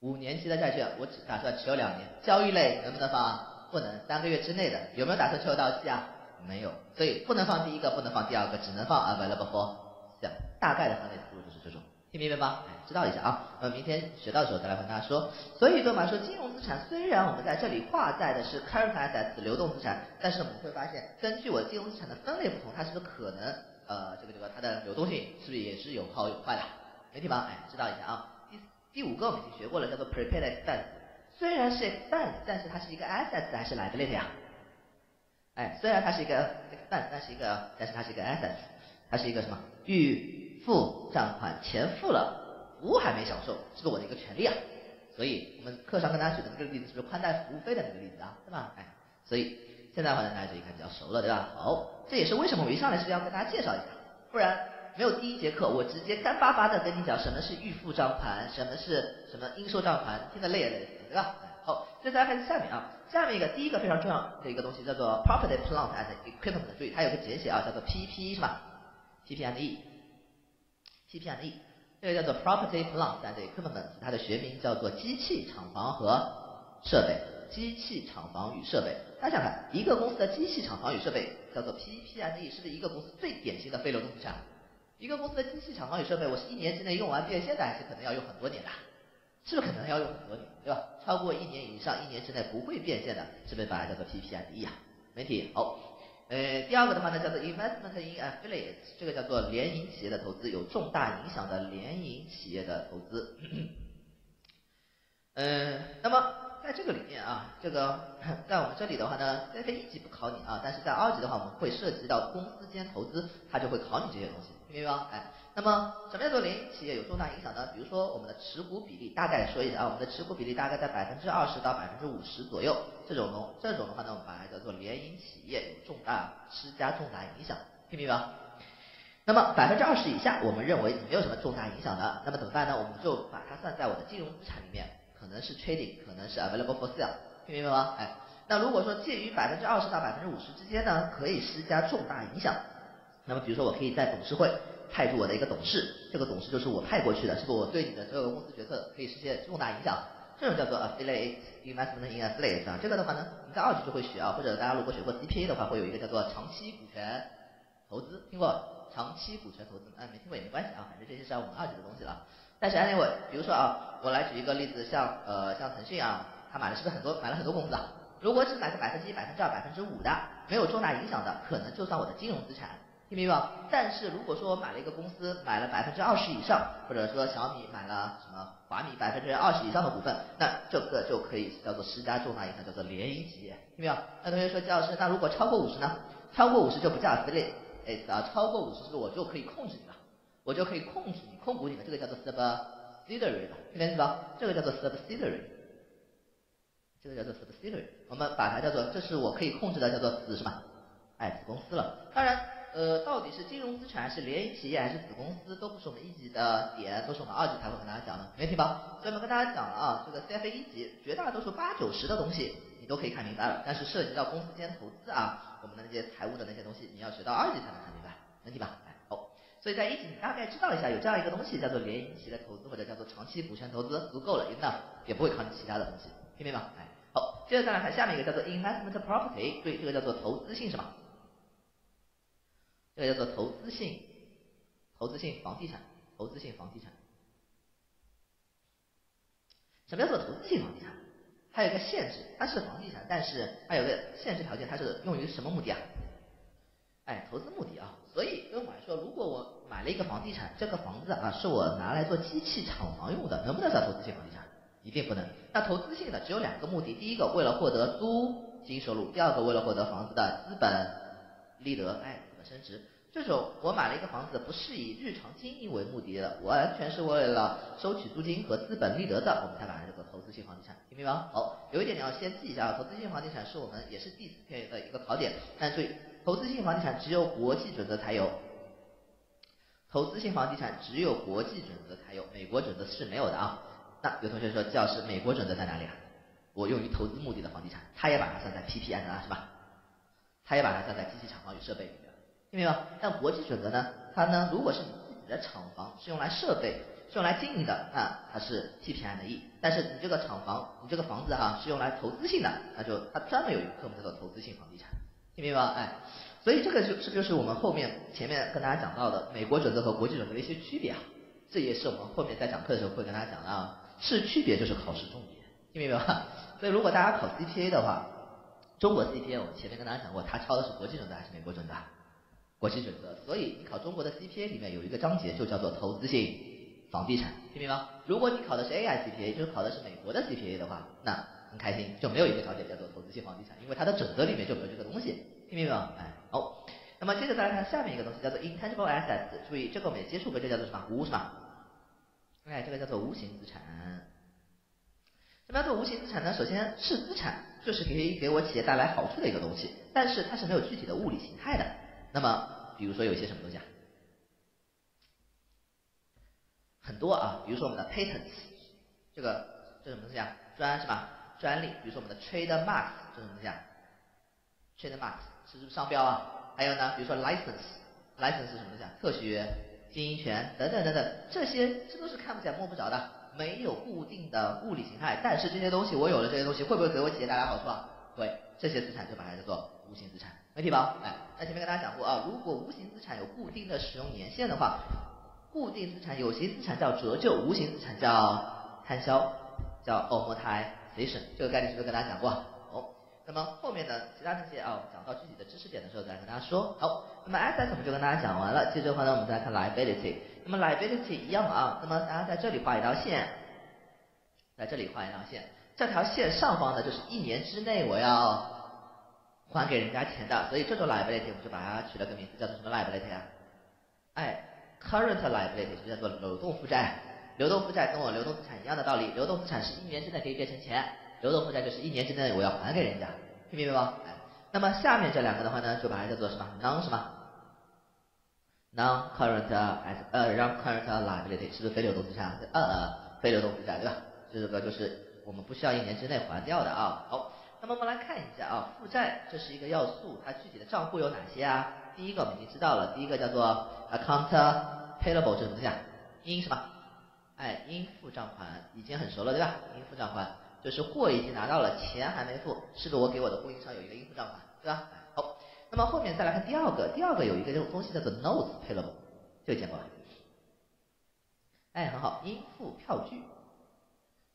五年期的债券，我只打算持有两年，交易类能不能放啊？不能，三个月之内的，有没有打算持有到期啊？没有，所以不能放第一个，不能放第二个，只能放 available for，这样大概的分类思路就是这种。听明白吗？哎，知道一下啊。呃，明天学到的时候再来跟大家说。所以，对我们说，金融资产虽然我们在这里画在的是 current assets 流动资产，但是我们会发现，根据我金融资产的分类不同，它是不是可能呃这个这个它的流动性是不是也是有好有坏的？没题吧？哎，知道一下啊。第五个我们已经学过了，叫做 prepaid expense。虽然是 expense，但是它是一个 assets 还是 liability 啊？哎，虽然它是一个 expense，但是一个但是它是一个 assets，它是一个什么预？付账款钱付了，服务还没享受，是不是我的一个权利啊？所以我们课上跟大家举的这个例子是不是宽带服务费的那个例子啊？对吧？哎，所以现在好像大家就应该比较熟了，对吧？好，这也是为什么我一上来是要跟大家介绍一下，不然没有第一节课，我直接干巴巴的跟你讲什么是预付账款，什么是什么应收账款，听得累也累，对吧？好，接下来看下面啊，下面一个第一个非常重要的一个东西叫做 property plant and equipment，注意它有个简写啊，叫做 PP 是吧？P P M E，P P M E，这个叫做 Property, Plant and Equipment，它的学名叫做机器、厂房和设备。机器、厂房与设备，大家想看，一个公司的机器、厂房与设备叫做 PP&E，是不是一个公司最典型的非流动资产？一个公司的机器、厂房与设备，我是一年之内用完变现的，还是可能要用很多年的？是不是可能要用很多年，对吧？超过一年以上，一年之内不会变现的，是不是把它叫做 PP&E 啊？没题，好。呃，第二个的话呢，叫做 investment in affiliates，这个叫做联营企业的投资，有重大影响的联营企业的投资。嗯，那么在这个里面啊，这个在我们这里的话呢在一级不考你啊，但是在二级的话，我们会涉及到公司间投资，它就会考你这些东西，明白吗？哎，那么什么叫做联营企业有重大影响呢？比如说我们的持股比例，大概说一下啊，我们的持股比例大概在百分之二十到百分之五十左右，这种呢，这种的话呢，我们把它叫做联营企业有重大施加重大影响，听明白吗？那么百分之二十以下，我们认为没有什么重大影响的，那么怎么办呢？我们就把它算在我的金融资产里面，可能是 trading，可能是 available for sale，听明白吗？哎，那如果说介于百分之二十到百分之五十之间呢，可以施加重大影响。那么比如说我可以在董事会派驻我的一个董事，这个董事就是我派过去的，是不是我对你的这个公司决策可以实现重大影响？这种叫做 affiliate investment in affiliate 啊，这个的话呢，你在二级就会学啊，或者大家如果学过 CPA 的话，会有一个叫做长期股权投资，听过？长期股权投资，哎，没听过也没关系啊，反正这些是我们二级的东西了。但是 anyway，比如说啊，我来举一个例子，像呃像腾讯啊，他买了是不是很多买了很多公司啊？如果只买个百分之一、百分之二、百分之五的，没有重大影响的，可能就算我的金融资产，听明白吗？但是如果说我买了一个公司，买了百分之二十以上，或者说小米买了什么华米百分之二十以上的股份，那这个就可以叫做施加重大影响，叫做联营企业，听明白？那同学说，姜老师，那如果超过五十呢？超过五十就不叫之类。哎，只要超过五十，是不是我就可以控制你了？我就可以控制你、控股你了。这个叫做 subsidiary，听明白吧？这个叫做 subsidiary，这个叫做 subsidiary。我们把它叫做，这是我可以控制的，叫做子什么？哎，子公司了。当然，呃，到底是金融资产，是联营企业，还是子公司，都不是我们一级的点，都是我们二级才会跟大家讲的，没听吧？所以我们跟大家讲了啊，这个 CFA 一级，绝大多数八九十的东西你都可以看明白了，但是涉及到公司间投资啊。我们的那些财务的那些东西，你要学到二级才能看明白，能听吧？哎，好，所以在一级你大概知道一下有这样一个东西叫做联营企业的投资或者叫做长期股权投资，足够了，那也不会考你其他的东西，听明白吗？哎，好，接着再来看下面一个叫做 investment property，对，这个叫做投资性什么？这叫做投资性，投资性房地产，投资性房地产。什么叫做投资性房地产？它有个限制，它是房地产，但是它有个限制条件，它是用于什么目的啊？哎，投资目的啊。所以跟我来说，如果我买了一个房地产，这个房子啊是我拿来做机器厂房用的，能不能叫投资性房地产？一定不能。那投资性的只有两个目的，第一个为了获得租金收入，第二个为了获得房子的资本利得，哎，资本升值。这种我买了一个房子，不是以日常经营为目的的，完全是为了收取租金和资本利得的，我们才把它这个投资性房地产，听明白吗？好，有一点你要先记一下啊，投资性房地产是我们也是第四篇的一个考点，但注意，投资性房地产只有国际准则才有，投资性房地产只有国际准则才有，美国准则是没有的啊。那有同学说，季老师，美国准则在哪里啊？我用于投资目的的房地产，他也把它算在 PPN 啊，是吧？他也把它算在机器厂房与设备里面。听明白吗？但国际准则呢？它呢？如果是你自己的厂房是用来设备、是用来经营的，那它是 T P I 的 E。但是你这个厂房、你这个房子哈是用来投资性的，那就它专门有一个科目叫做投资性房地产。听明白吗？哎，所以这个就是就是我们后面前面跟大家讲到的美国准则和国际准则的一些区别啊。这也是我们后面在讲课的时候会跟大家讲的啊。是区别就是考试重点，听明白吗？(laughs) 所以如果大家考 C P A 的话，中国 C P A 我前面跟大家讲过，它抄的是国际准则还是美国准则？国际准则，所以你考中国的 CPA 里面有一个章节就叫做投资性房地产，听明白吗？如果你考的是 AI CPA，就是考的是美国的 CPA 的话，那很开心，就没有一个条件叫做投资性房地产，因为它的准则里面就没有这个东西，听明白吗？哎，好，那么接着再来看下面一个东西，叫做 intangible assets，注意这个我们也接触过，这叫做什么？无什么？哎，这个叫做无形资产。什么叫做无形资产呢？首先是资产，就是可以给我企业带来好处的一个东西，但是它是没有具体的物理形态的。那么，比如说有些什么东西啊？很多啊，比如说我们的 patents，这个这什么东西啊？专是吧？专利，比如说我们的 trademark，这什么东西啊？trademark 是不是商标啊？还有呢，比如说 license，license 是什么东西啊？特许经营权等等等等，这些这都是看不见摸不着的，没有固定的物理形态。但是这些东西我有了这些东西，会不会给我企业带来好处啊？会，这些资产就把它叫做无形资产。没题吧？哎，那前面跟大家讲过啊，如果无形资产有固定的使用年限的话，固定资产有形资产叫折旧，无形资产叫摊销，叫 amortization，这个概念是不是跟大家讲过？哦，那么后面的其他这些啊，讲到具体的知识点的时候再跟大家说。好，那么 assets 我们就跟大家讲完了，接着的话呢，我们再来看 liability。那么 liability 一样啊，那么大家在这里画一条线，在这里画一条线。这条线上方呢就是一年之内我要还给人家钱的，所以这种 liability 我们就把它取了个名字，叫做什么 liability 啊？哎，current liability 就叫做流动负债。流动负债跟我流动资产一样的道理，流动资产是一年之内可以变成钱，流动负债就是一年之内我要还给人家，听明白吗？哎，那么下面这两个的话呢，就把它叫做什么？non 什么？non-current as 呃，non-current liability 是不是非流动资产？呃呃，非流动负债对吧？这个就是我们不需要一年之内还掉的啊。好，么我们来看一下啊，负债这是一个要素，它具体的账户有哪些啊？第一个我们已经知道了，第一个叫做 account payable 这什么东西啊？应什么？哎，应付账款已经很熟了，对吧？应付账款就是货已经拿到了，钱还没付，是不是我给我的供应商有一个应付账款，对吧？好，那么后面再来看第二个，第二个有一个这种东西叫做 notes payable，这个见过吧？哎，很好，应付票据，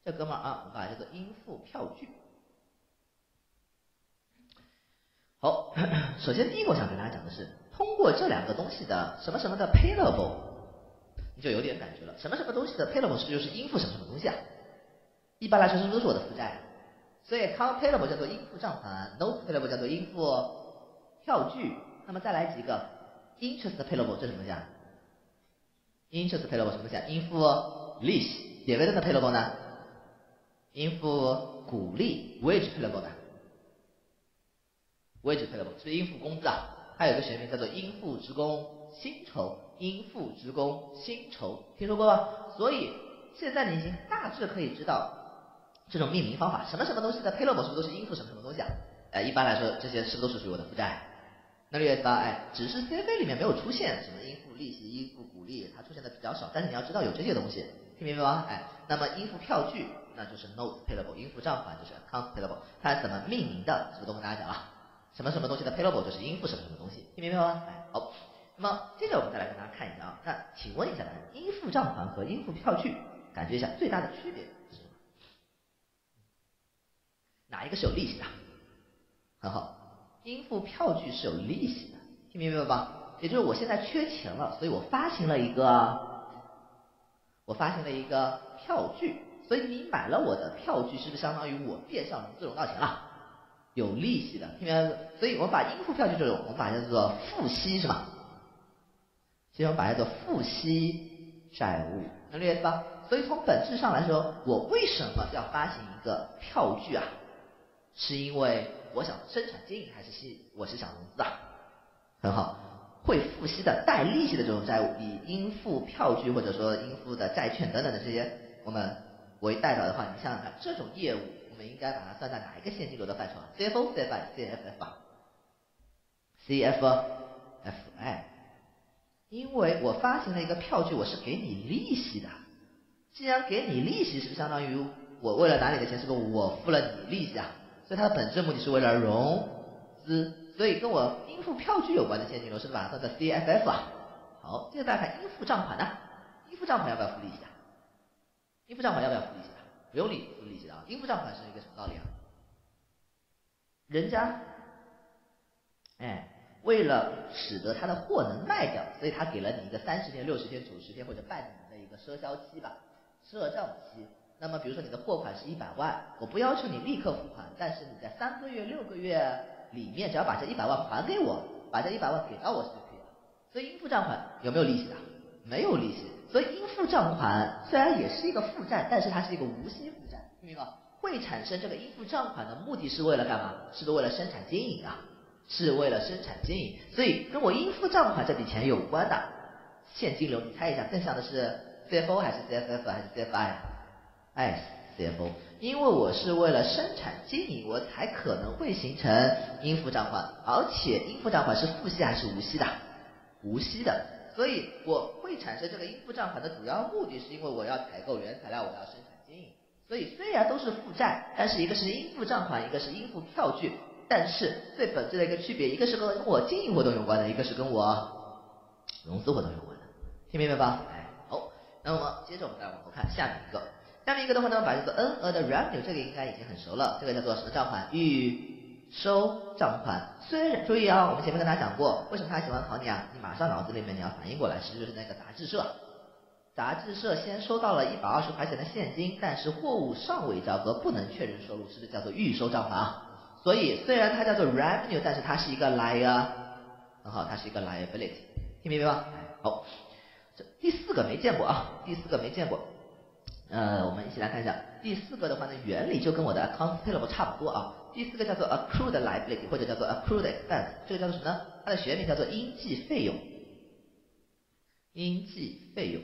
这哥们儿啊，我们把它叫做应付票据。好，(clears throat) 首先第一个我想跟大家讲的是，通过这两个东西的什么什么的 payable。你就有点感觉了，什么什么东西的 payable 是不是就是应付什么什么东西啊？一般来说是不是都是我的负债？所以，com payable 叫做应付账款，no payable 叫做应付票据。那么再来几个 interest payable 这什么东西啊？interest payable 什么东西啊？应付利息。dividend payable 呢？应付股利。wage payable 呢？wage payable 是应付工资啊？还有个学名叫做应付职工薪酬。应付职工薪酬，听说过吧？所以现在你已经大致可以知道这种命名方法，什么什么东西的 payable 是不是都是应付什么什么东西啊？哎，一般来说这些是不是都是属于我的负债？那六月八，哎，只是 CFA 里面没有出现什么应付利息、应付股利，它出现的比较少。但是你要知道有这些东西，听明白吗？哎，那么应付票据那就是 note payable，应付账款就是 account payable，它怎么命名的，是不是都跟大家讲了？什么什么东西的 payable 就是应付什么什么东西，听明白吗？哎，好。那么接着我们再来跟大家看一下啊，那请问一下呢，应付账款和应付票据，感觉一下最大的区别是？哪一个是有利息的？很好，应付票据是有利息的，听明白了吧？也就是我现在缺钱了，所以我发行了一个，我发行了一个票据，所以你买了我的票据，是不是相当于我变相融资融到钱了？有利息的，听明白？所以我们把应付票据这种，我们把它叫做付息，是吧？其实我们把它叫做付息债务，能理解吧？所以从本质上来说，我为什么要发行一个票据啊？是因为我想生产经营，还是希我是想融资啊？很好，会付息的带利息的这种债务，以应付票据或者说应付的债券等等的这些，我们为代表的话，你想想看，这种业务我们应该把它算在哪一个现金流的范畴啊？CFO、CFI、CFF 吧？CFFI。因为我发行了一个票据，我是给你利息的。既然给你利息，是不是相当于我为了拿你的钱，是不是我付了你利息啊？所以它的本质目的是为了融资，所以跟我应付票据有关的现金流，是不是把它算在 CFF 啊？好，接着再看应付账款呢？应付账款要不要付利息啊？应付账款要不要付利息？不用利付利息的啊。应付账款是一个什么道理啊？人家，哎。为了使得他的货能卖掉，所以他给了你一个三十天、六十天、九十天或者半年的一个赊销期吧，赊账期。那么比如说你的货款是一百万，我不要求你立刻付款，但是你在三个月、六个月里面，只要把这一百万还给我，把这一百万给到我就可以了。所以应付账款有没有利息的？没有利息。所以应付账款虽然也是一个负债，但是它是一个无息负债，听明白？会产生这个应付账款的目的是为了干嘛？是不为了生产经营啊。是为了生产经营，所以跟我应付账款这笔钱有关的现金流，你猜一下，更像的是 CFO 还是 CFF 还是 CFI？哎，CFO，因为我是为了生产经营，我才可能会形成应付账款，而且应付账款是付息还是无息的？无息的，所以我会产生这个应付账款的主要目的是因为我要采购原材料，我要生产经营。所以虽然都是负债，但是一个是应付账款，一个是应付票据。但是最本质的一个区别，一个是跟我经营活动有关的，一个是跟我融资活动有关的，听明白吧？哎，好，那么接着我们再往后看下面一个，下面一个的话呢，把这个 N 额的 revenue 这个应该已经很熟了，这个叫做什么账款？预收账款。虽然注意啊，我们前面跟大家讲过，为什么他喜欢考你啊？你马上脑子里面你要反应过来，其实就是那个杂志社，杂志社先收到了一百二十块钱的现金，但是货物尚未交割，不能确认收入，是不是叫做预收账款啊？所以虽然它叫做 revenue，但是它是一个 lia，很好，它是一个 liability，听明白吗？好，这第四个没见过啊，第四个没见过。呃，我们一起来看一下第四个的话呢，原理就跟我的 accounts payable 差不多啊。第四个叫做 accrued liability，或者叫做 accrued expense，这个叫做什么呢？它的学名叫做应计费用，应计费用。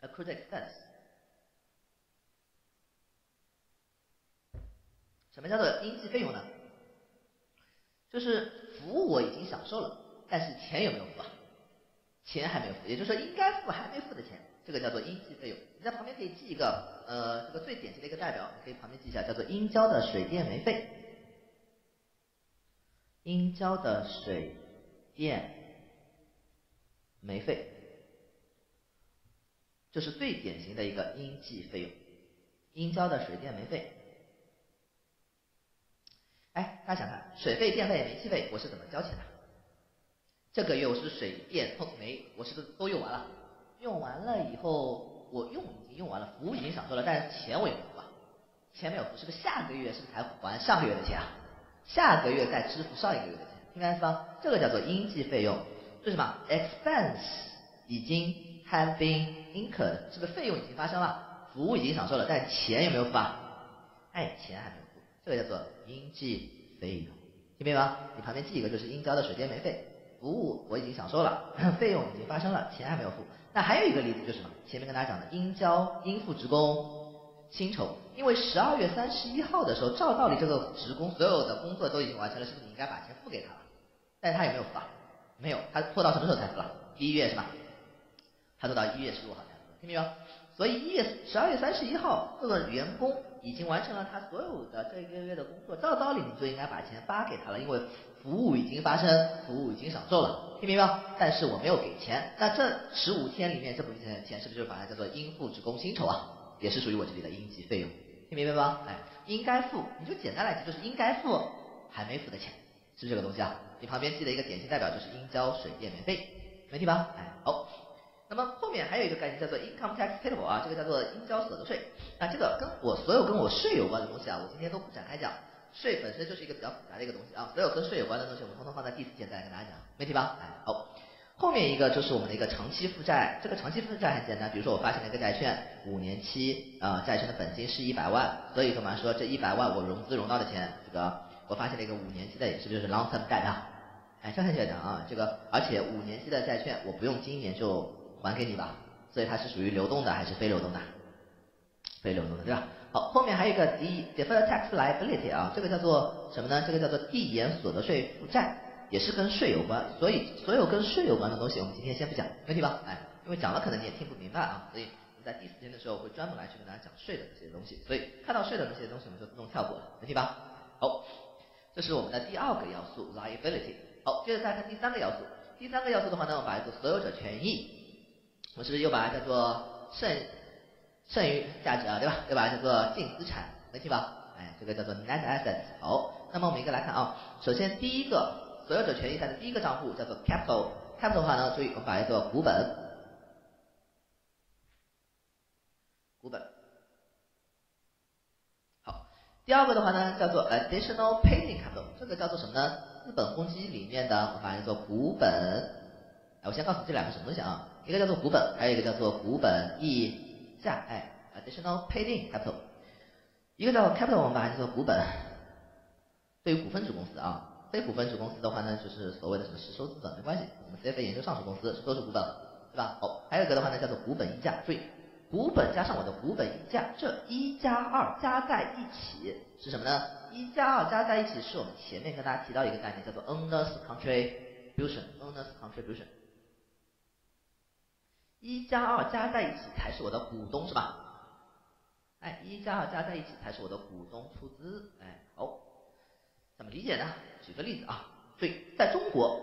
accrued expense，什么叫做应计费用呢？就是服务我已经享受了，但是钱有没有付啊？钱还没有付，也就是说应该付还没付的钱，这个叫做应计费用。你在旁边可以记一个，呃，这个最典型的一个代表，你可以旁边记一下，叫做应交的水电煤费，应交的水电煤费。这是最典型的一个应计费用，应交的水电煤费。哎，大家想看，水费、电费、煤气费，我是怎么交钱的？这个月我是水电、通煤，我是不是都用完了？用完了以后，我用已经用完了，服务已经享受了，但是钱我也没有付啊，钱没有付，是不是下个月是不是才还上个月的钱啊？下个月再支付上一个月的钱，听明白是吧？这个叫做应计费用，是什么？expense 已经。Have been incurred，是不是费用已经发生了，服务已经享受了，但钱有没有付啊？哎，钱还没有付，这个叫做应计费用，听明白吗？你旁边记一个，就是应交的水电煤费，服务我已经享受了，(laughs) 费用已经发生了，钱还没有付。那还有一个例子就是什么？前面跟大家讲的应交应付职工薪酬，因为十二月三十一号的时候，照道理这个职工所有的工作都已经完成了，是不是你应该把钱付给他了？但是他有没有付啊？没有，他拖到什么时候才付了？一月是吧？他拖到一月十五号才付，听明白吗？所以一月十二月三十一号，这个员工已经完成了他所有的这一个月的工作，照道理你就应该把钱发给他了，因为服务已经发生，服务已经享受了，听明白吗？但是我没有给钱，那这十五天里面这部分钱是不是就把它叫做应付职工薪酬啊？也是属于我这里的应急费用，听明白吗？哎，应该付，你就简单来讲，就是应该付还没付的钱，是不是这个东西啊？你旁边记的一个典型代表就是应交水电煤费，没问题吧？哎，好。那么后面还有一个概念叫做 income tax payable 啊，这个叫做应交所得税。那这个跟我所有跟我税有关的东西啊，我今天都不展开讲。税本身就是一个比较复杂的一个东西啊，所有跟税有关的东西，我们通通放在第四节再来跟大家讲，没题吧？哎，好。后面一个就是我们的一个长期负债，这个长期负债很简单，比如说我发行了一个债券，五年期啊，债券的本金是一百万，所以说嘛说这一百万我融资融到的钱，这个我发行了一个五年期的，也是就是 long term debt 啊？哎，这很简单啊，这个而且五年期的债券我不用今年就还给你吧。所以它是属于流动的还是非流动的？非流动的，对吧？好，后面还有一个 D deferred tax liability 啊，这个叫做什么呢？这个叫做递延所得税负债，也是跟税有关。所以所有跟税有关的东西，我们今天先不讲，没问题吧？哎，因为讲了可能你也听不明白啊，所以我们在第四天的时候会专门来去跟大家讲税的这些东西。所以看到税的这些东西，我们就自动跳过了，没问题吧？好，这是我们的第二个要素 liability。好，接着再看第三个要素。第三个要素的话呢，我们把它做所有者权益。我们是不是又把它叫做剩剩余价值啊，对吧？对吧叫做净资产，没题吧？哎，这个叫做 net assets。好，那么我们一个来看啊，首先第一个所有者权益下的第一个账户叫做 capital，capital 的话呢，注意我们把它叫做股本，股本。好，第二个的话呢叫做 additional paid capital，这个叫做什么呢？资本公积里面的，我把它叫做股本。哎，我先告诉你这两个什么东西啊？一个叫做股本，还有一个叫做股本溢价，哎，additional paid-in capital。一个叫 capital，我们把它叫做股本。对于股份制公司啊，非股份制公司的话呢，就是所谓的什么实收资本没关系，我们 CFA 研究上市公司都是股本，对吧？好，还有一个的话呢叫做股本溢价，注意，股本加上我的股本溢价，这一加二加在一起是什么呢？一加二加在一起是我们前面跟大家提到一个概念，叫做 owner's contribution，owner's contribution。一加二加在一起才是我的股东是吧？哎，一加二加在一起才是我的股东出资，哎，好，怎么理解呢？举个例子啊，所以在中国，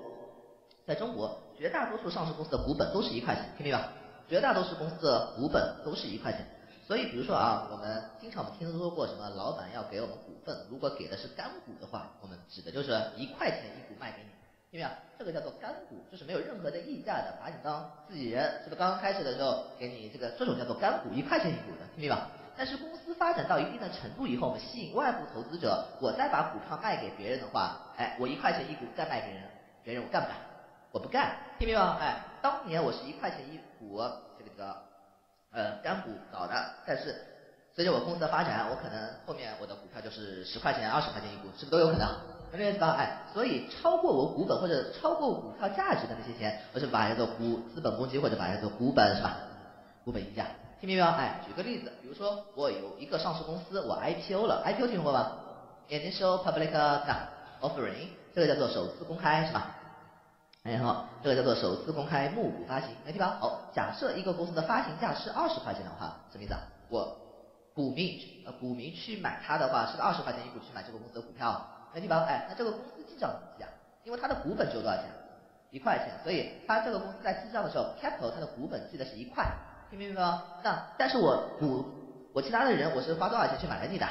在中国绝大多数上市公司的股本都是一块钱，听明白？绝大多数公司的股本都是一块钱，所以比如说啊，我们经常听说过什么老板要给我们股份，如果给的是干股的话，我们指的就是一块钱一股卖给你，听没有？这个叫做干股，就是没有任何的溢价的，把你当自己人，是不是？刚刚开始的时候给你这个，这种叫做干股，一块钱一股的，听明白？但是公司发展到一定的程度以后，我们吸引外部投资者，我再把股票卖给别人的话，哎，我一块钱一股再卖给人，别人我干不干？我不干，听明白吗？哎，当年我是一块钱一股，这个这个。呃，干股搞的，但是随着我公司的发展，我可能后面我的股票就是十块钱、二十块钱一股，是不是都有可能？能理解吧？哎，所以超过我股本或者超过股票价值的那些钱，我是把它叫做股资本公积或者把它叫做股本是吧？股本溢价，听明白吗？哎，举个例子，比如说我有一个上市公司，我 IPO 了，IPO 听说过吗？Initial Public Offering，这个叫做首次公开是吧？哎好，这个叫做首次公开募股发行，没听吧？好，假设一个公司的发行价是二十块钱的话，什么意思啊？我股民呃股民去买它的话，是二十块钱一股去买这个公司的股票，没听吧？哎，那这个公司记账怎么记啊？因为它的股本只有多少钱？一块钱，所以它这个公司在记账的时候，capital 它的股本记的是一块，听明白吗？那但是我股我其他的人我是花多少钱去买了你的？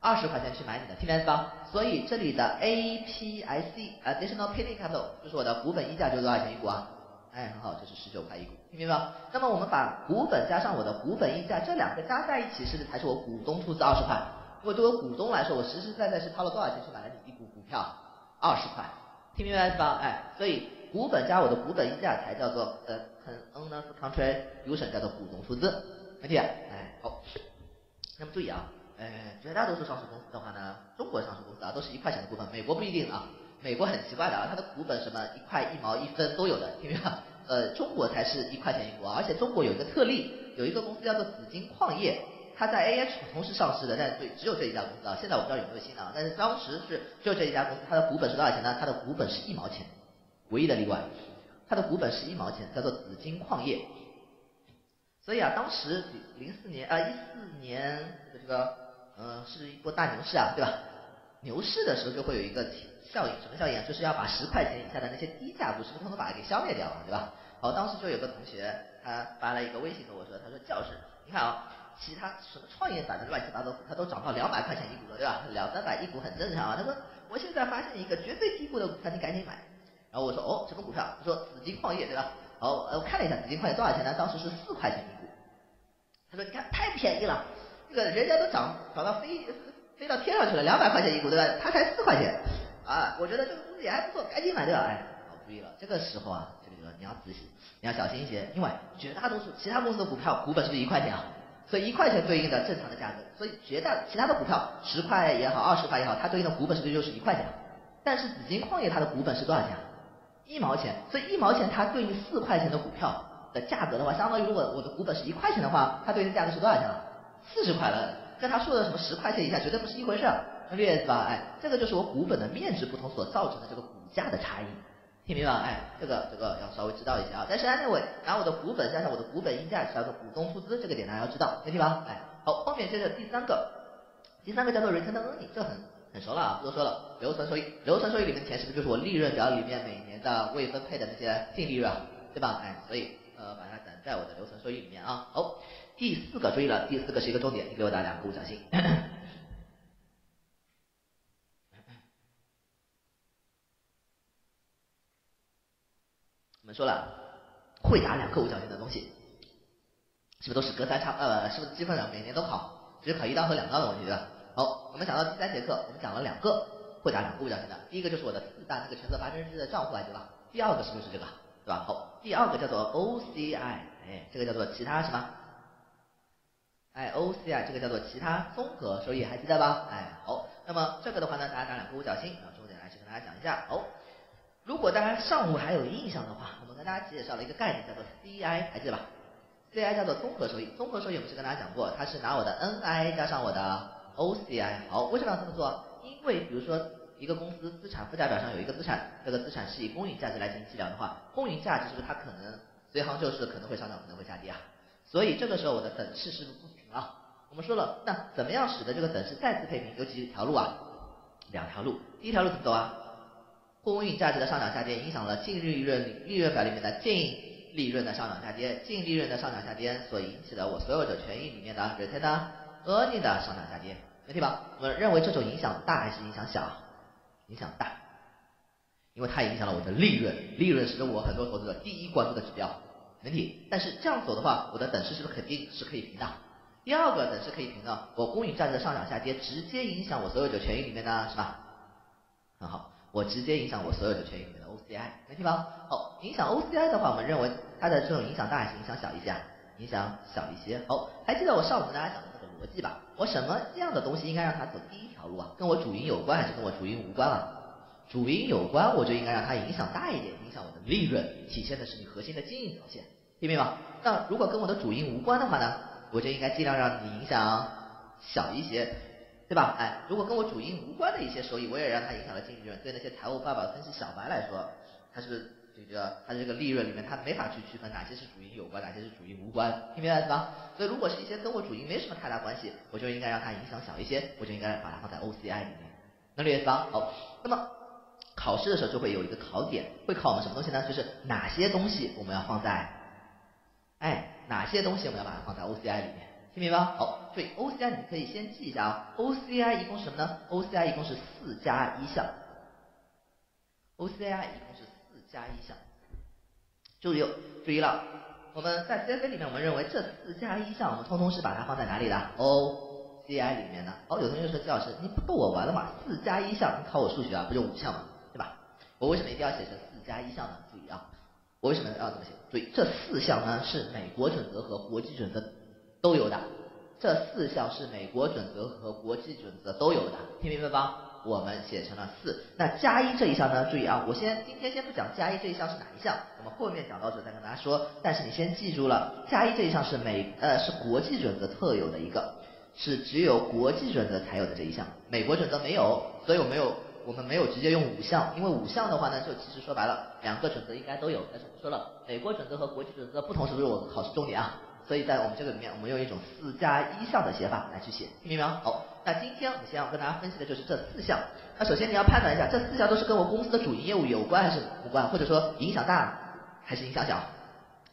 二十块钱去买你的，听明白吧？所以这里的 APIC，Additional Paid Capital，就是我的股本溢价就多少钱一股啊？哎，很好，这是十九块一股，听明白吗？那么我们把股本加上我的股本溢价这两个加在一起，是不是才是我股东出资二十块？因为对我股东来说，我实实在在是掏了多少钱去买票？二十块，听明白是吧？哎，所以股本加我的股本溢价才叫做呃，Owner's Contribution，叫做股东出资，没题？哎，好，那么注意啊。呃，绝大多数上市公司的话呢，中国上市公司啊，都是一块钱的股本，美国不一定啊，美国很奇怪的啊，它的股本什么一块、一毛、一分都有的，听明白？呃，中国才是一块钱一股啊，而且中国有一个特例，有一个公司叫做紫金矿业，它在 A H 同时上市的，但对只有这一家公司啊，现在我不知道有没有新的啊，但是当时是只有这一家公司，它的股本是多少钱呢？它的股本是一毛钱，唯一的例外，它的股本是一毛钱，叫做紫金矿业。所以啊，当时零四年啊一四年这个。呃，是一波大牛市啊，对吧？牛市的时候就会有一个效应，什么效应？就是要把十块钱以下的那些低价股，是不是通通把它给消灭掉了，对吧？好，当时就有个同学，他发了一个微信跟我说，他说教授，你看啊，其他什么创业板的乱七八糟股，它都涨到两百块钱一股了，对吧？两三百一股很正常啊。他说，我现在发现一个绝对低估的股票，你赶紧买。然后我说，哦，什么股票？他说紫金矿业，对吧？好，我看了一下紫金矿业多少钱呢？当时是四块钱一股。他说，你看太便宜了。这个人家都涨涨到飞飞到天上去了，两百块钱一股，对吧？他才四块钱，啊，我觉得这个公司也还不错，赶紧买对吧？哎，好注意了，这个时候啊，这个你要仔细，你要小心一些，因为绝大多数其他公司的股票股本是不是一块钱啊？所以一块钱对应的正常的价格，所以绝大其他的股票十块也好，二十块也好，它对应的股本是不是就是一块钱？但是紫金矿业它的股本是多少钱？一毛钱，所以一毛钱它对应四块钱的股票的价格的话，相当于如果我的股本是一块钱的话，它对应的价格是多少钱啊？四十块了，跟他说的什么十块钱以下绝对不是一回事儿，能理解吧？哎，这个就是我股本的面值不同所造成的这个股价的差异，听明白？哎，这个这个要稍微知道一下啊。但是安内伟拿我的股本加上我的股本溢价叫做股东出资，这个点大家要知道，能听吧？哎，好，后面接着第三个，第三个叫做 return on earning，这很很熟了啊，不多说了。留存收益，留存收益里面钱是不是就是我利润表里面每年的未分配的那些净利润，对吧？哎，所以呃把它攒在我的留存收益里面啊。好。第四个注意了，第四个是一个重点，你给我打两个五角星。说了，会打两个五角星的东西，是不是都是隔三差呃，是不是基本上每年都考，只考一道和两道的问题对吧？好，我们讲到第三节课，我们讲了两个会打两个五角星的，第一个就是我的四大那个权责发生日的账户来着吧？第二个是不是这个？对吧？好，第二个叫做 OCI，哎，这个叫做其他什么？哎，OCI 这个叫做其他综合收益，还记得吧？哎，好，那么这个的话呢，大家打两个五角星，然后重点来去跟大家讲一下。好，如果大家上午还有印象的话，跟大家介绍了一个概念，叫做 CI，还记得吧？CI 叫做综合收益，综合收益我们是跟大家讲过，它是拿我的 NI 加上我的 OCI。好，为什么要这么做？因为比如说一个公司资产负债表上有一个资产，这个资产是以公允价值来进行计量的话，公允价值是不是它可能随行就市，可能会上涨，可能会下跌啊？所以这个时候我的等式是不是不平了？我们说了，那怎么样使得这个等式再次配平？有几条路啊？两条路。第一条路怎么走啊？公允价值的上涨下跌影响了净利润利润表里面的净利润的上涨下跌，净利润的上涨下跌所引起的我所有者权益里面的 retained earning 的上涨下跌，没问题吧？我们认为这种影响大还是影响小？影响大，因为它影响了我的利润，利润是我很多投资者第一关注的指标，没问题。但是这样走的话，我的等式是不是肯定是可以平的？第二个等式可以平的，我公允价值的上涨下跌直接影响我所有者权益里面的是吧？很好，我直接影响我所有的权益里面的 OCI，没题吧？好，影响 OCI 的话，我们认为它的这种影响大还是影响小一些啊？影响小一些。好，还记得我上午跟大家讲的那个逻辑吧？我什么样的东西应该让它走第一条路啊？跟我主营有关还是跟我主营无关啊？主营有关，我就应该让它影响大一点，影响我的利润，体现的是你核心的经营表现，听明白吗？那如果跟我的主营无关的话呢？我就应该尽量让你影响小一些，对吧？哎，如果跟我主营无关的一些收益，我也让它影响了净利润。对那些财务报表分析小白来说，它是这个它这个利润里面，它没法去区分哪些是主营有关，哪些是主营无关，听明白是吧？所以如果是一些跟我主营没什么太大关系，我就应该让它影响小一些，我就应该把它放在 OCI 里面，能理解吧？好，那么考试的时候就会有一个考点，会考我们什么东西呢？就是哪些东西我们要放在，哎。哪些东西我们要把它放在 OCI 里面？听明白吗？好，所以 OCI 你可以先记一下啊。OCI 一共什么呢？OCI 一共是四加一项。OCI 一共是四加一项。注意，注意了，我们在 CFA 里面，我们认为这四加一项，我们通通是把它放在哪里的？OCI 里面的。好，有同学说季老师，你不逗我玩了嘛？四加一项，你考我数学啊，不就五项吗，对吧？我为什么一定要写成四加一项呢？注意啊。我为什么要这么写？注意，这四项呢是美国准则和国际准则都有的。这四项是美国准则和国际准则都有的，听明白吧？我们写成了四。那加一这一项呢？注意啊，我先今天先不讲加一这一项是哪一项，我们后面讲到时候再跟大家说。但是你先记住了，加一这一项是美呃是国际准则特有的一个，是只有国际准则才有的这一项，美国准则没有，所以我没有。我们没有直接用五项，因为五项的话呢，就其实说白了，两个准则应该都有。但是我说了，美国准则和国际准则不同，是不是我考试重点啊？所以在我们这个里面，我们用一种四加一项的写法来去写，听明白吗？好，那今天我们先要跟大家分析的就是这四项。那首先你要判断一下，这四项都是跟我公司的主营业务有关还是无关，或者说影响大还是影响小？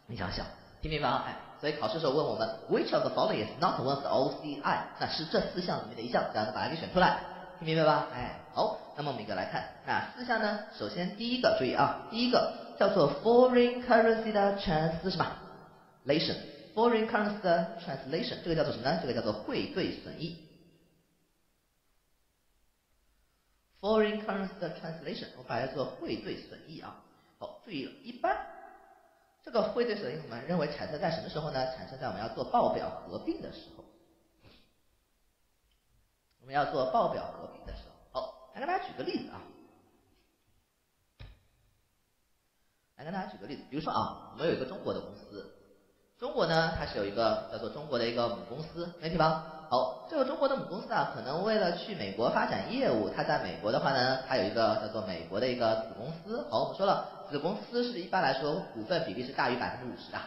影响小，听明白吗？哎，所以考试时候问我们，Which of the following is not one of the OCI？那是这四项里面的一项，这样子把它给选出来。听明白吧？哎，好，那么我们一个来看哪四项呢？首先第一个，注意啊，第一个叫做 foreign currency 的 trans Foreign currency translation，这个叫做什么呢？这个叫做汇兑损益。foreign currency translation，我把它做汇兑损益啊。好，注意了，一般这个汇兑损益我们认为产生在什么时候呢？产生在我们要做报表合并的时候。我们要做报表合并的时候，好，来跟大家举个例子啊，来跟大家举个例子，比如说啊，我们有一个中国的公司，中国呢它是有一个叫做中国的一个母公司，没题吧？好，这个中国的母公司啊，可能为了去美国发展业务，它在美国的话呢，它有一个叫做美国的一个子公司。好，我们说了，子公司是一般来说股份比例是大于百分之五十的，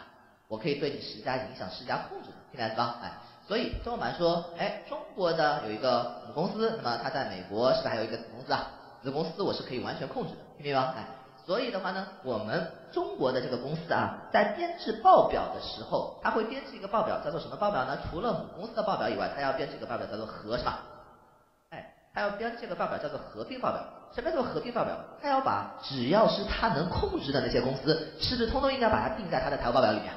我可以对你施加影响、施加控制的，听明白吧？哎。所以，中国来说，哎，中国的有一个母公司，那么它在美国是不是还有一个子公司啊？子公司我是可以完全控制的，听明白吗？哎，所以的话呢，我们中国的这个公司啊，在编制报表的时候，它会编制一个报表，叫做什么报表呢？除了母公司的报表以外，它要编制一个报表，叫做合，是吧？哎，它要编制这个报表叫做合并报表。什么叫做合并报表？它要把只要是它能控制的那些公司，是不是通通应该把它定在它的财务报表里面？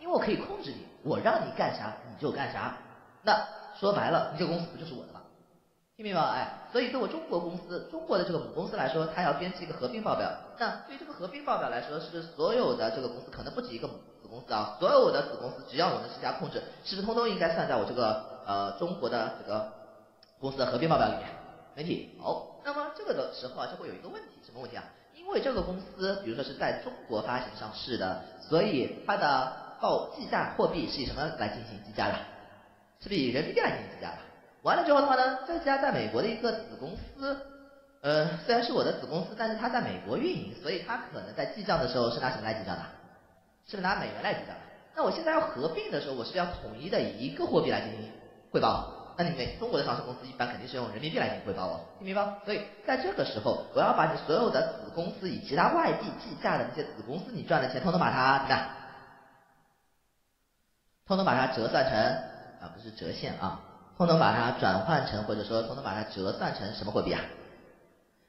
因为我可以控制你。我让你干啥你就干啥，那说白了，你这个公司不就是我的吗？听明白吗？哎，所以对我中国公司，中国的这个母公司来说，它要编辑一个合并报表。那对于这个合并报表来说，是不是所有的这个公司可能不止一个母子公司啊？所有的子公司只要我能施加控制，是不是通通应该算在我这个呃中国的这个公司的合并报表里面？没问题。好，那么这个的时候啊，就会有一个问题，什么问题啊？因为这个公司，比如说是在中国发行上市的，所以它的报计价货币是以什么来进行计价的？是不是以人民币来进行计价的？完了之后的话呢，这家在美国的一个子公司，呃，虽然是我的子公司，但是它在美国运营，所以它可能在记账的时候是拿什么来记账的？是不是拿美元来记账的？那我现在要合并的时候，我是要统一的一个货币来进行汇报。那你美中国的上市公司一般肯定是用人民币来进行汇报哦，听明白？所以在这个时候，我要把你所有的子公司以其他外币计价的那些子公司你赚的钱，统统把它怎么样？通通把它折算成啊不是折现啊，通通把它转换成或者说通通把它折算成什么货币啊？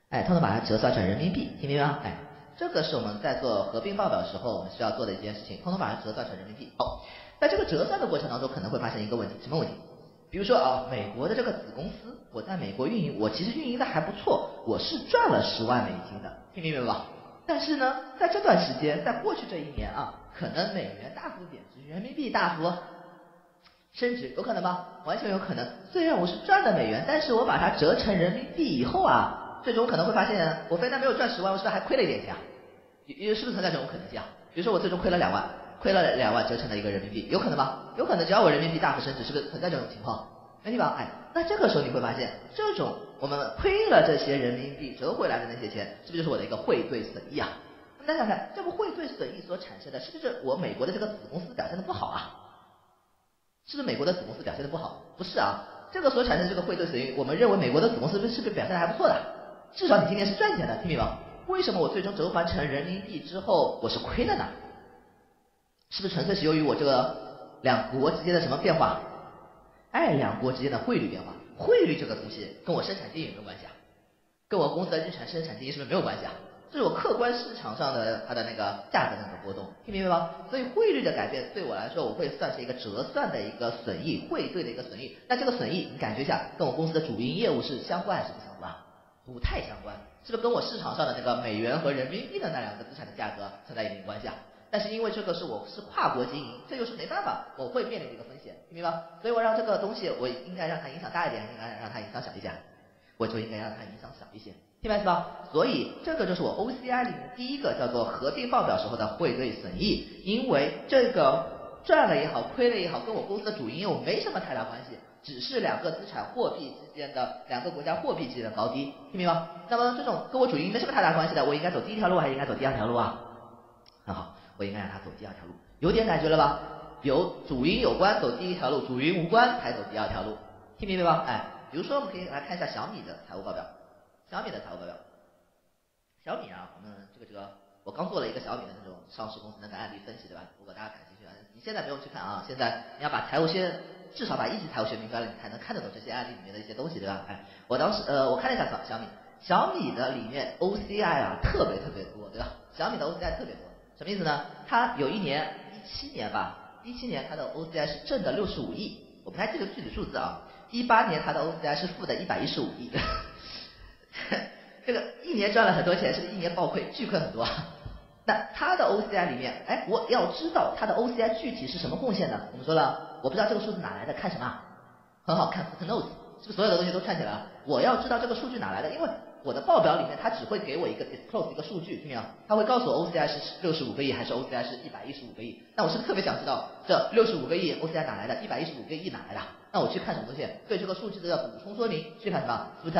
哎，通通把它折算成人民币，听明白吗？哎，这个是我们在做合并报表时候我们需要做的一件事情，通通把它折算成人民币。好，在这个折算的过程当中可能会发生一个问题，什么问题？比如说啊，美国的这个子公司，我在美国运营，我其实运营的还不错，我是赚了十万美金的，听明白吧？但是呢，在这段时间，在过去这一年啊，可能美元大幅贬值，人民币大幅升值，有可能吗？完全有可能。虽然我是赚了美元，但是我把它折成人民币以后啊，最终可能会发现，我非但没有赚十万，我是不是还亏了一点钱啊？有是不是存在这种可能性啊？比如说我最终亏了两万。亏了两万折成了一个人民币，有可能吗？有可能，只要我人民币大幅升值，是不是存在这种情况？没听吧？哎，那这个时候你会发现，这种我们亏了这些人民币折回来的那些钱，是不是就是我的一个汇兑损益啊？那大家想看，这个汇兑损益所产生的，是不是我美国的这个子公司表现的不好啊？是不是美国的子公司表现的不好？不是啊，这个所产生这个汇兑损益，我们认为美国的子公司是不是表现的还不错的？至少你今年是赚钱的，听明白吗？为什么我最终折换成人民币之后我是亏的呢？是不是纯粹是由于我这个两国之间的什么变化？哎，两国之间的汇率变化，汇率这个东西跟我生产经营有没有关系啊？跟我公司的日常生产经营是不是没有关系啊？这是我客观市场上的它的那个价格的那个波动，听明白吗？所以汇率的改变对我来说，我会算是一个折算的一个损益，汇兑的一个损益。那这个损益，你感觉一下，跟我公司的主营业务是相关还是不相关？不太相关，是不是跟我市场上的那个美元和人民币的那两个资产的价格存在一定关系啊？但是因为这个是我是跨国经营，这就是没办法，我会面临一个风险，听明白？所以我让这个东西，我应该让它影响大一点，应该让它影响小一些，我就应该让它影响小一些，明白是吧？所以这个就是我 OCI 里面第一个叫做合并报表时候的汇兑损益，因为这个赚了也好，亏了也好，跟我公司的主营业务没什么太大关系，只是两个资产货币之间的两个国家货币之间的高低，听明白吗？那么这种跟我主营没什么太大关系的，我应该走第一条路还是应该走第二条路啊？很好。我应该让他走第二条路，有点感觉了吧？有主营有关走第一条路，主营无关才走第二条路，听明白吗？哎，比如说我们可以来看一下小米的财务报表，小米的财务报表，小米啊，我们这个这个，我刚做了一个小米的那种上市公司那个案例分析，对吧？如果大家感兴趣，你现在不用去看啊，现在你要把财务先至少把一级财务学明白了，你才能看得懂这些案例里面的一些东西，对吧？哎，我当时呃，我看了一下小小米，小米的里面 OCI 啊特别特别多，对吧？小米的 OCI 特别多。什么意思呢？它有一年一七年吧，一七年它的 OCI 是正的六十五亿，我不太记得具体数字啊。一八年它的 OCI 是负的一百一十五亿，(laughs) 这个一年赚了很多钱，是不是一年暴亏巨亏很多？(laughs) 那它的 OCI 里面，哎，我要知道它的 OCI 具体是什么贡献的。我们说了，我不知道这个数字哪来的，看什么？很好看，Footnotes，是不是所有的东西都串起来了？我要知道这个数据哪来的，因为。我的报表里面，它只会给我一个 disclose 一个数据，听没有？它会告诉我 OCI 是六十五个亿还是 OCI 是一百一十五个亿。那我是不是特别想知道这六十五个亿 OCI 哪来的，一百一十五个亿哪来的？那我去看什么东西？对这个数据的补充说明，去看什么是不是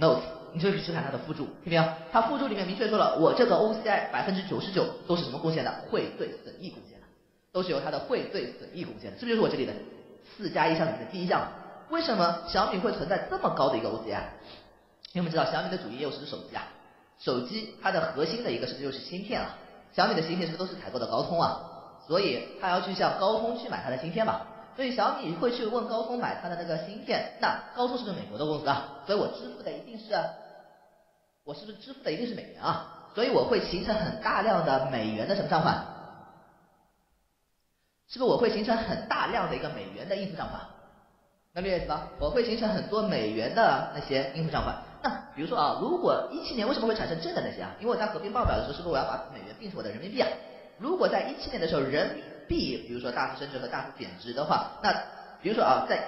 notes，你就去看它的附注，听没有？它附注里面明确说了，我这个 OCI 百分之九十九都是什么贡献的？汇兑损益贡献的，都是由它的汇兑损益贡献的，是不是就是我这里的四加一项里面的第一项？为什么小米会存在这么高的一个 OCI？因为我们知道小米的主营业务是手机啊，手机它的核心的一个是不是就是芯片啊？小米的芯片是不是都是采购的高通啊？所以它要去向高通去买它的芯片嘛？所以小米会去问高通买它的那个芯片，那高通是不是美国的公司啊？所以我支付的一定是，我是不是支付的一定是美元啊？所以我会形成很大量的美元的什么账款？是不是我会形成很大量的一个美元的应付账款？能理解吧？我会形成很多美元的那些应付账款。那比如说啊，如果一七年为什么会产生正的那些啊？因为我在合并报表的时候，是不是我要把美元并成我的人民币啊？如果在一七年的时候，人民币比如说大幅升值和大幅贬值的话，那比如说啊，在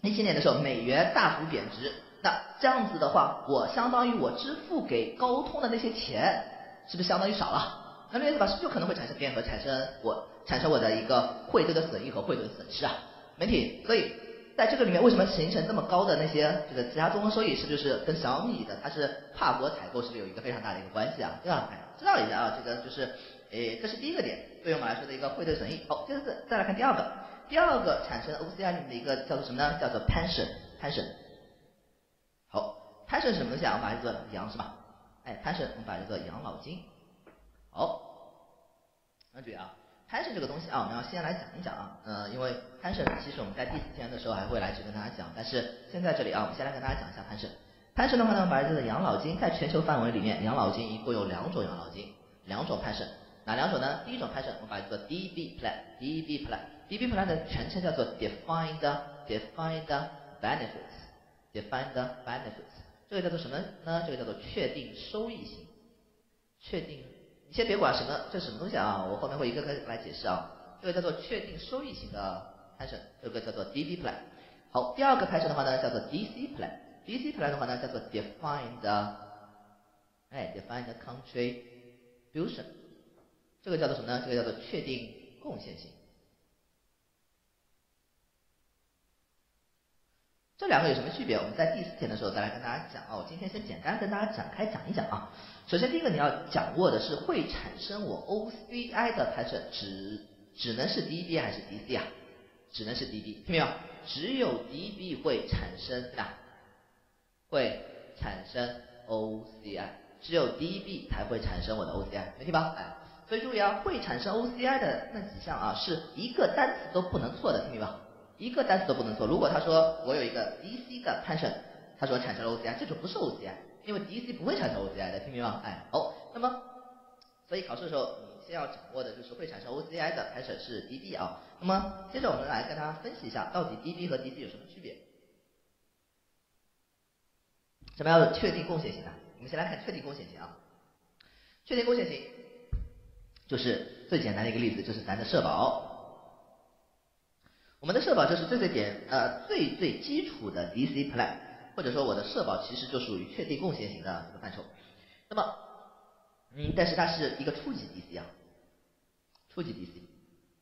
一七年的时候，美元大幅贬值，那这样子的话，我相当于我支付给高通的那些钱，是不是相当于少了？能理解吧？是不是就可能会产生变和，产生我产生我的一个汇兑的损益和汇兑的损失啊？媒体，所以。在这个里面，为什么形成这么高的那些这个其他综合收益，是不是跟小米的它是跨国采购，是不是有一个非常大的一个关系啊？对吧？知道一下啊，这个就是，诶，这是第一个点，对我们来说的一个汇兑损益。好，接着再来看第二个，第二个产生 OCI 里面的一个叫做什么呢？叫做 pension，pension。好，pension 什么东西啊？我们把它做羊是吧？哎，pension 我们把这个养老金。好，那注意啊，pension 这个东西啊，我们要先来讲一讲啊，呃，因为 pension 其实我们在第四天的时候还会来去跟大家讲，但是现在这里啊，我们先来跟大家讲一下 pension。pension 的话呢，我们把这个养老金在全球范围里面，养老金一共有两种养老金，两种 pension，哪两种呢？第一种 pension 我们把它叫做 DB plan，DB plan，DB plan 的全称叫做 defined defined benefits，defined benefits，这个叫做什么呢？这个叫做确定收益型，确定。你先别管什么这什么东西啊，我后面会一个个来解释啊。这个叫做确定收益型的 pension，这个叫做 DB plan。好，第二个 pension 的话呢，叫做 DC plan，DC plan 的话呢叫做 defined，哎，defined contribution，这个叫做什么呢？这个叫做确定贡献性。这两个有什么区别？我们在第四天的时候再来跟大家讲啊。我今天先简单跟大家展开讲一讲啊。首先第一个你要掌握的是会产生我 OCI 的 pension 只只能是 DB 还是 DC 啊？只能是 DB，听没有？只有 DB 会产生啊，会产生 OCI，只有 DB 才会产生我的 OCI，没听吧？哎，所以注意啊，会产生 OCI 的那几项啊，是一个单词都不能错的，听明白？一个单词都不能错。如果他说我有一个 DC 的 pension，他说产生了 OCI，这就不是 OCI，因为 DC 不会产生 OCI 的，听明白吗？哎，好，那么所以考试的时候你先要掌握的就是会产生 OCI 的 pension 是 DB 啊。那么接着我们来跟大家分析一下，到底 DB 和 DC 有什么区别？什么叫确定贡献型呢？我们先来看确定贡献型啊。确定贡献型就是最简单的一个例子，就是咱的社保。我们的社保就是最最简呃最最基础的 DC plan，或者说我的社保其实就属于确定贡献型的这个范畴。那么，嗯，但是它是一个初级 DC 啊，初级 DC。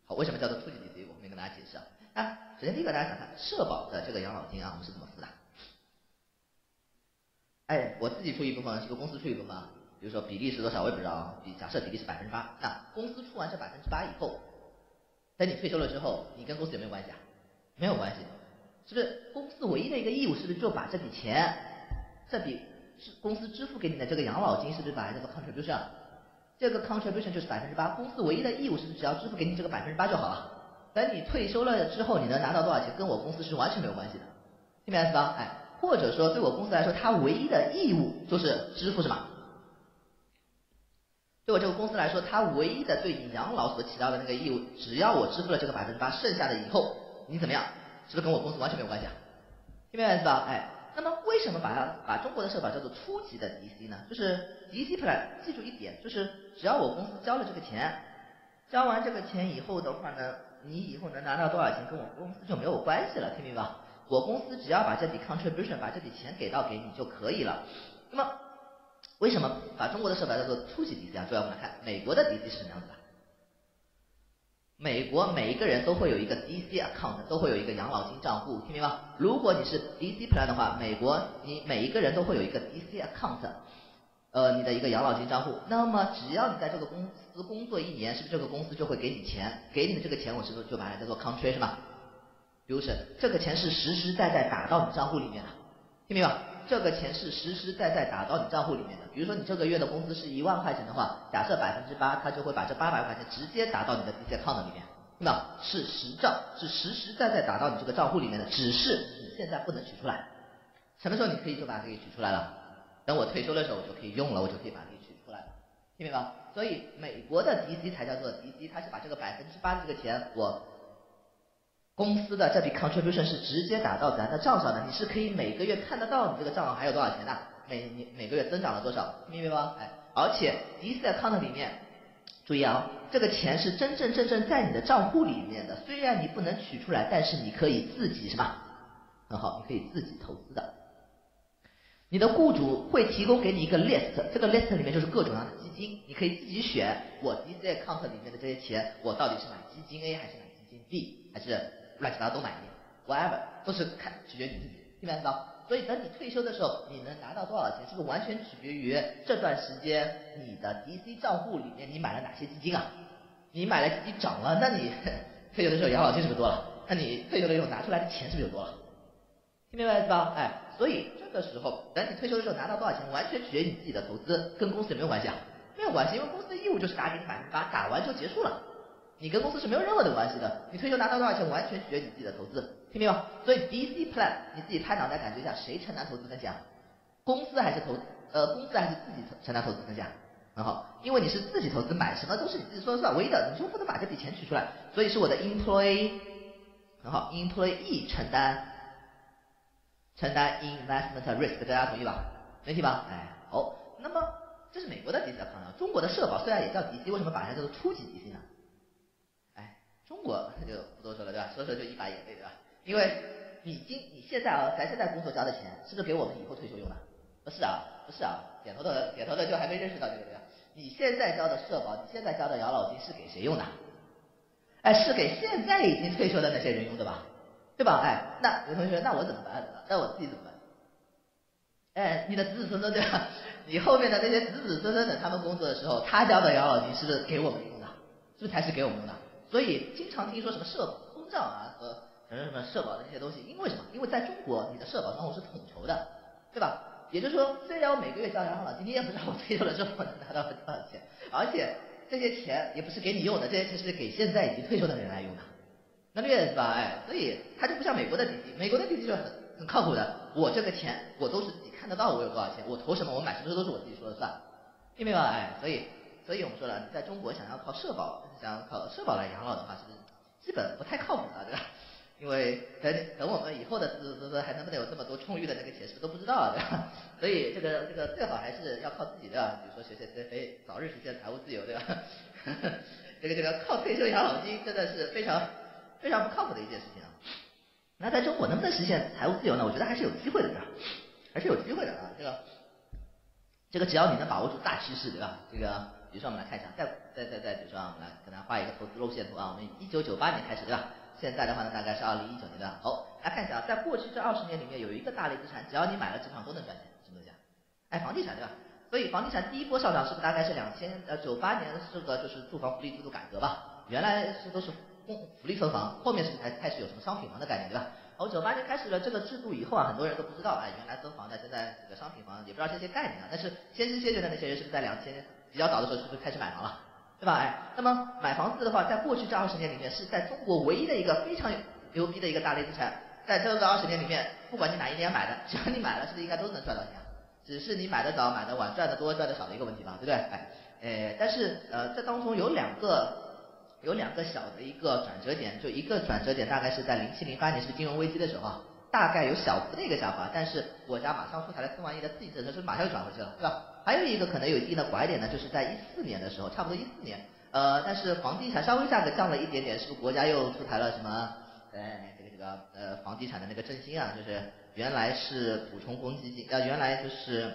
好，为什么叫做初级 DC？我后面跟大家解释啊。那，首先第一个大家想看社保的这个养老金啊，我们是怎么付的？哎，我自己出一部分，是不是公司出一部分？比如说比例是多少我也不知道啊，比假设比例是百分之八，那公司出完这百分之八以后。等你退休了之后，你跟公司有没有关系啊？没有关系，是不是？公司唯一的一个义务是不是就把这笔钱，这笔是公司支付给你的这个养老金，是不是把它叫做 contribution？这个 contribution 就是百分之八，公司唯一的义务是不是只要支付给你这个百分之八就好了？等你退休了之后，你能拿到多少钱，跟我公司是完全没有关系的，听明白吧？哎，或者说对我公司来说，它唯一的义务就是支付什么？对我这个公司来说，它唯一的对你养老所起到的那个义务，只要我支付了这个百分之八，剩下的以后你怎么样，是不是跟我公司完全没有关系啊？听明白是吧？哎，那么为什么把它把中国的社保叫做初级的 DC 呢？就是 DC plan，记住一点，就是只要我公司交了这个钱，交完这个钱以后的话呢，你以后能拿到多少钱，跟我公司就没有关系了，听明白吧？我公司只要把这笔 contribution，把这笔钱给到给你就可以了。那么。为什么把中国的社保叫做初级 DC 啊？主要我们来看美国的 DC 是什么样子的？美国每一个人都会有一个 DC account，都会有一个养老金账户，听明白吗？如果你是 DC plan 的话，美国你每一个人都会有一个 DC account，呃，你的一个养老金账户。那么只要你在这个公司工作一年，是不是这个公司就会给你钱？给你的这个钱，我是不是就把它叫做 contribution 嘛？比如说这个钱是实实在在打到你账户里面的，听明白？这个钱是实实在在打到你账户里面的。比如说你这个月的工资是一万块钱的话，假设百分之八，他就会把这八百块钱直接打到你的 DC account 里面，对吧？是实账，是实实在在打到你这个账户里面的，只是你现在不能取出来。什么时候你可以就把它给取出来了？等我退休的时候我就可以用了，我就可以把它给取出来了，听明白吗？所以美国的 DC 才叫做 DC，它是把这个百分之八的这个钱我。公司的这笔 contribution 是直接打到咱的账上的，你是可以每个月看得到你这个账还有多少钱的，每你每个月增长了多少，明白吗？哎，而且 DC account 里面，注意啊，这个钱是真真正正在你的账户里面的，虽然你不能取出来，但是你可以自己什么？很好，你可以自己投资的。你的雇主会提供给你一个 list，这个 list 里面就是各种各样的基金，你可以自己选，我 DC account 里面的这些钱，我到底是买基金 A 还是买基金 B，还是？乱七八糟都买一点，whatever 都是看取决于你自己，听明白吗？所以等你退休的时候，你能拿到多少钱，是不是完全取决于这段时间你的 DC 账户里面你买了哪些基金啊？你买了基金涨了，那你退休的时候养老金是不是多了？那你退休的时候拿出来的钱是不是就多了？听明白是吧？哎，所以这个时候等你退休的时候拿到多少钱，完全取决于你自己的投资，跟公司有没有关系啊？没有关系，因为公司的义务就是打给你百分之八，打完就结束了。你跟公司是没有任何的关系的，你退休拿到多少钱完全取决于你自己的投资，听明白？所以 DC plan 你自己拍脑袋感觉一下，谁承担投资风险？公司还是投呃公司还是自己承担投资风险？很好，因为你是自己投资买什么都是你自己说了算，唯一的你就不能把这笔钱取出来，所以是我的 employee 很好，employee 承担承担 investment risk，大家同意吧？没问题吧？哎，好，那么这是美国的 DC 朋友，中国的社保虽然也叫 DC，为什么把它叫做初级 DC 呢？哎中国那就不多说了，对吧？说说就一把眼泪，对吧？因为你今你现在啊，咱现在工作交的钱，是不是给我们以后退休用的？不是啊，不是啊，点头的点头的就还没认识到这个，对吧？你现在交的社保，你现在交的养老金是给谁用的？哎，是给现在已经退休的那些人用的吧？对吧？哎，那有同学，那我怎么办？那我自己怎么办？哎，你的子子孙孙对吧？你后面的那些子子孙孙等他们工作的时候，他交的养老金是不是给我们用的？是不是才是给我们用的？所以经常听说什么社保通胀啊和什么什么社保的这些东西，因为什么？因为在中国你的社保账户是统筹的，对吧？也就是说，虽然我每个月交养老金，你也不知道我退休了之后我能拿到多少钱，而且这些钱也不是给你用的，这些钱是给现在已经退休的人来用的，那对是吧？哎，所以它就不像美国的底薪，美国的底薪就很很靠谱的，我这个钱我都是自己看得到我有多少钱，我投什么我买什么都是我自己说了算，听明白吧？哎，所以。所以我们说了，你在中国想要靠社保，想要靠社保来养老的话，是不是基本不太靠谱的，对吧？因为等等我们以后的子子孙孙还能不能有这么多充裕的那个钱，是不是都不知道，对吧？所以这个这个最好还是要靠自己的，比如说学学 CFA，早日实现财务自由，对吧？(laughs) 这个这个靠退休养老金真的是非常非常不靠谱的一件事情啊。那在中国能不能实现财务自由呢？我觉得还是有机会的，对吧？还是有机会的啊，这个这个只要你能把握住大趋势，对吧？这个。比如说，我们来看一下，再再再再，比如说，我们来给大家画一个投资路线图啊。我们一九九八年开始，对吧？现在的话呢，大概是二零一九年的。好，来看一下，在过去这二十年里面，有一个大类资产，只要你买了，基本上都能赚钱，什么东西啊？哎，房地产，对吧？所以房地产第一波上涨是不是大概是两千呃九八年是个就是住房福利制度改革吧？原来是都是公福利分房，后面是不是才开始有什么商品房的概念，对吧？好，九八年开始了这个制度以后啊，很多人都不知道啊，原来分房的，现在这个商品房也不知道这些概念啊。但是先知先觉的那些人是不是在两千？比较早的时候是不是开始买房了，对吧？哎，那么买房子的话，在过去这二十年里面，是在中国唯一的一个非常牛逼的一个大类资产。在这个二十年里面，不管你哪一年买的，只要你买了，是不是应该都能赚到钱？只是你买的早、买的晚、赚的多、赚的少的一个问题吧，对不对？哎，哎，但是呃，这当中有两个有两个小的一个转折点，就一个转折点大概是在零七零八年是金融危机的时候啊，大概有小幅的一个下滑，但是国家马上出台了四万亿的刺激政策，是不是马上就转回去了，对吧？还有一个可能有一定的拐点呢，就是在一四年的时候，差不多一四年，呃，但是房地产稍微价格降了一点点，是不是国家又出台了什么？哎，这个这个呃，房地产的那个振兴啊，就是原来是补充公积金，呃，原来就是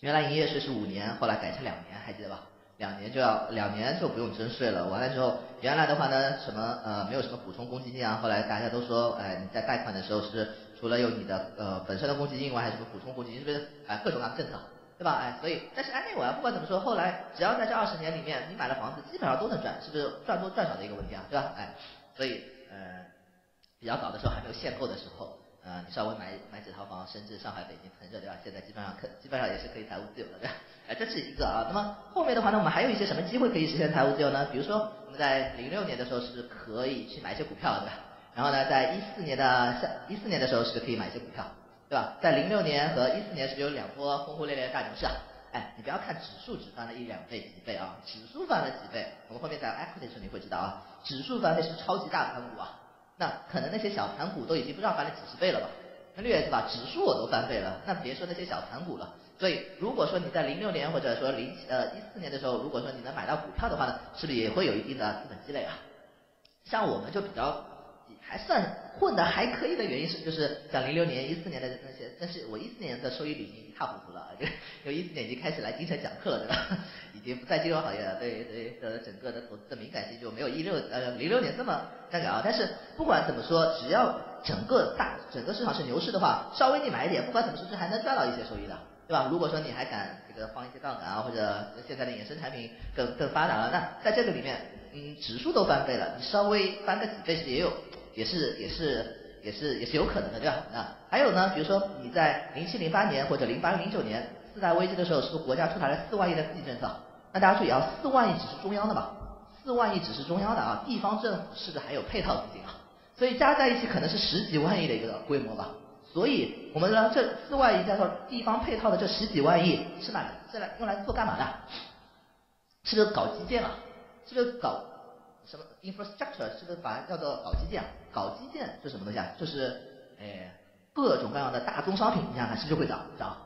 原来营业税是五年，后来改成两年，还记得吧？两年就要两年就不用征税了。完了之后，原来的话呢，什么呃，没有什么补充公积金啊，后来大家都说，哎，你在贷款的时候是除了有你的呃本身的公积金以外，还有什么补充公积金，是不是？哎，各种各样的政策。对吧？哎，所以，但是安内我啊，不管怎么说，后来只要在这二十年里面，你买了房子，基本上都能赚，是不是赚多赚少的一个问题啊？对吧？哎，所以，呃，比较早的时候还没有限购的时候，呃，你稍微买买几套房，深圳、上海、北京囤着，对吧？现在基本上可基本上也是可以财务自由的，对吧？哎，这是一个啊。那么后面的话呢，我们还有一些什么机会可以实现财务自由呢？比如说我们在零六年的时候是可以去买一些股票，对吧？然后呢，在一四年的下一四年的时候是可以买一些股票。对吧？在零六年和一四年是不是有两波轰轰烈烈的大牛市啊？哎，你不要看指数只翻了一两倍、几倍啊，指数翻了几倍，我们后面在 equity 时你会知道啊，指数翻倍是超级大盘股啊，那可能那些小盘股都已经不知道翻了几十倍了吧？那略是吧？指数我都翻倍了，那别说那些小盘股了。所以如果说你在零六年或者说零呃一四年的时候，如果说你能买到股票的话呢，是不是也会有一定的资本积累啊？像我们就比较。还算混的还可以的原因是，就是像零六年、一四年的那些，但是我一四年的收益率已经一塌糊涂了，就 (laughs) 就一四年已经开始来京城讲课了，对吧？(laughs) 已经不在金融行业了，对对的，整个的投资的敏感性就没有一六呃零六年这么那个啊。但是不管怎么说，只要整个大整个市场是牛市的话，稍微你买一点，不管怎么说是还能赚到一些收益的，对吧？如果说你还敢这个放一些杠杆啊，或者现在的衍生产品更更发达了，那在这个里面，嗯，指数都翻倍了，你稍微翻个几倍是也有。也是也是也是也是有可能的，对吧？啊，还有呢，比如说你在零七零八年或者零八零九年四大危机的时候，是不是国家出台了四万亿的刺激政策？那大家注意啊，四万亿只是中央的嘛，四万亿只是中央的啊，地方政府是不是还有配套资金啊？所以加在一起可能是十几万亿的一个规模吧。所以我们呢，这四万亿再说地方配套的这十几万亿是哪是来用来做干嘛的？是不是搞基建啊？是不是搞什么 infrastructure？是不是把它叫做搞基建啊？搞基建是什么东西啊？就是哎各种各样的大宗商品，你想想看是不是会涨涨？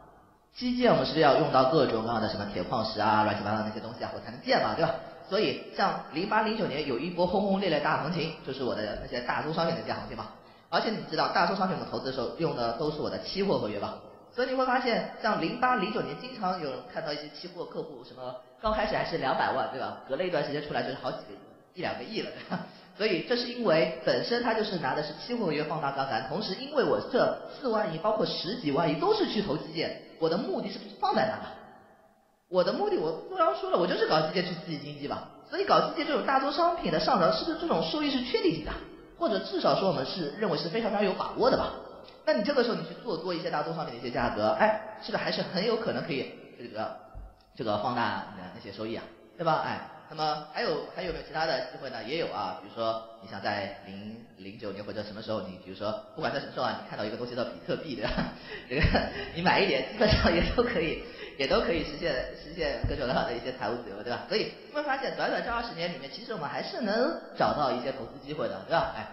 基建我们是不是要用到各种各样的什么铁矿石啊、乱七八糟那些东西啊，我才能建嘛，对吧？所以像零八零九年有一波轰轰烈烈大行情，就是我的那些大宗商品的一些行情嘛。而且你知道，大宗商品我们投资的时候用的都是我的期货合约吧？所以你会发现，像零八零九年经常有人看到一些期货客户，什么刚开始还是两百万，对吧？隔了一段时间出来就是好几个一两个亿了，对吧？所以这是因为本身他就是拿的是期货合约放大杠杆，同时因为我这四万亿包括十几万亿都是去投基建，我的目的是放在哪？我的目的我刚刚说了，我就是搞基建去刺激经济吧。所以搞基建这种大宗商品的上涨，是不是这种收益是确定性的？或者至少说我们是认为是非常非常有把握的吧？那你这个时候你去做多一些大宗商品的一些价格，哎，是不是还是很有可能可以这个这个放大那些收益啊？对吧？哎。那么还有还有没有其他的机会呢？也有啊，比如说你想在零零九年或者什么时候，你比如说不管在什么时候啊，你看到一个东西叫比特币，对吧？(laughs) 这个你买一点，基本上也都可以，也都可以实现实现各种各样的一些财务自由，对吧？所以会发现短短这二十年里面，其实我们还是能找到一些投资机会的，对吧？哎，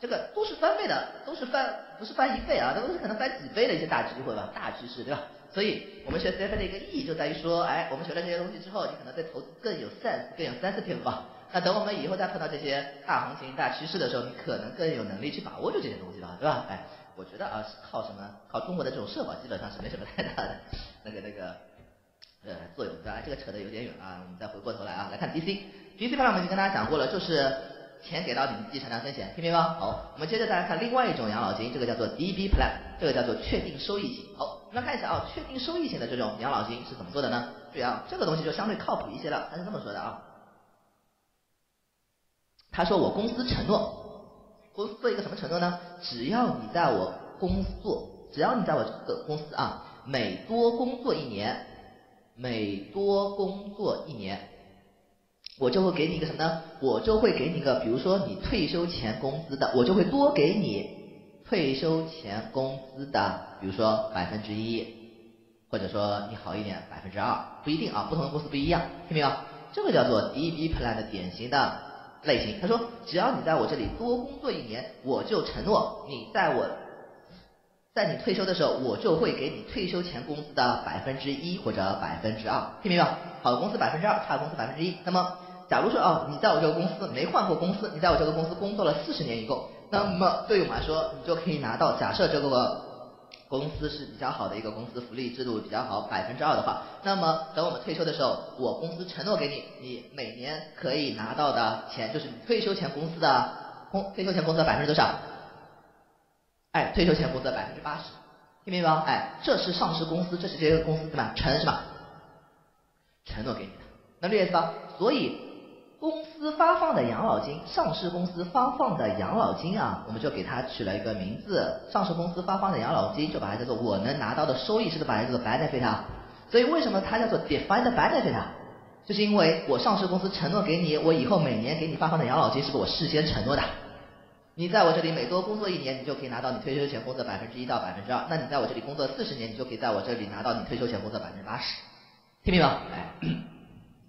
这个都是翻倍的，都是翻不是翻一倍啊，都是可能翻几倍的一些大机会吧，大趋势，对吧？所以我们学 CFA 的一个意义就在于说，哎，我们学了这些东西之后，你可能对投资更有 sense，更有 sensitive 吧。那等我们以后再碰到这些大行情、大趋势的时候，你可能更有能力去把握住这些东西了，对吧？哎，我觉得啊，靠什么？靠中国的这种社保基本上是没什么太大的那个那个呃作用，对吧？这个扯得有点远啊，我们再回过头来啊，来看 DC，DC 方面我们已经跟大家讲过了，就是。钱给到你，自己承担风险，听明白吗？好，我们接着再来看另外一种养老金，这个叫做 DB Plan，这个叫做确定收益型。好，我们来看一下啊，确定收益型的这种养老金是怎么做的呢？注意啊，这个东西就相对靠谱一些了。他是这么说的啊，他说我公司承诺，公司做一个什么承诺呢？只要你在我公司做，只要你在我这个公司啊，每多工作一年，每多工作一年。我就会给你一个什么呢？我就会给你一个，比如说你退休前工资的，我就会多给你退休前工资的，比如说百分之一，或者说你好一点百分之二，不一定啊，不同的公司不一样，听没有？这个叫做 DB Plan 的典型的类型。他说，只要你在我这里多工作一年，我就承诺你在我，在你退休的时候，我就会给你退休前工资的百分之一或者百分之二，听明白？好的公司百分之二，差的公司百分之一。那么，假如说哦，你在我这个公司没换过公司，你在我这个公司工作了四十年以后，那么对于我们来说，你就可以拿到，假设这个公司是比较好的一个公司，福利制度比较好，百分之二的话，那么等我们退休的时候，我公司承诺给你，你每年可以拿到的钱，就是你退休前公司的工，退休前工资的百分之多少？哎，退休前工资的百分之八十，听明白吗？哎，这是上市公司，这是这个公司对吧？承是吧？承诺给你的，能理解吧？所以公司发放的养老金，上市公司发放的养老金啊，我们就给它取了一个名字，上市公司发放的养老金，就把它叫做我能拿到的收益，是不是把它叫做 benefit 啊？所以为什么它叫做 defined benefit 啊？就是因为我上市公司承诺给你，我以后每年给你发放的养老金，是不是我事先承诺的？你在我这里每多工作一年，你就可以拿到你退休前工资百分之一到百分之二。那你在我这里工作四十年，你就可以在我这里拿到你退休前工资百分之八十。听明白吗？哎，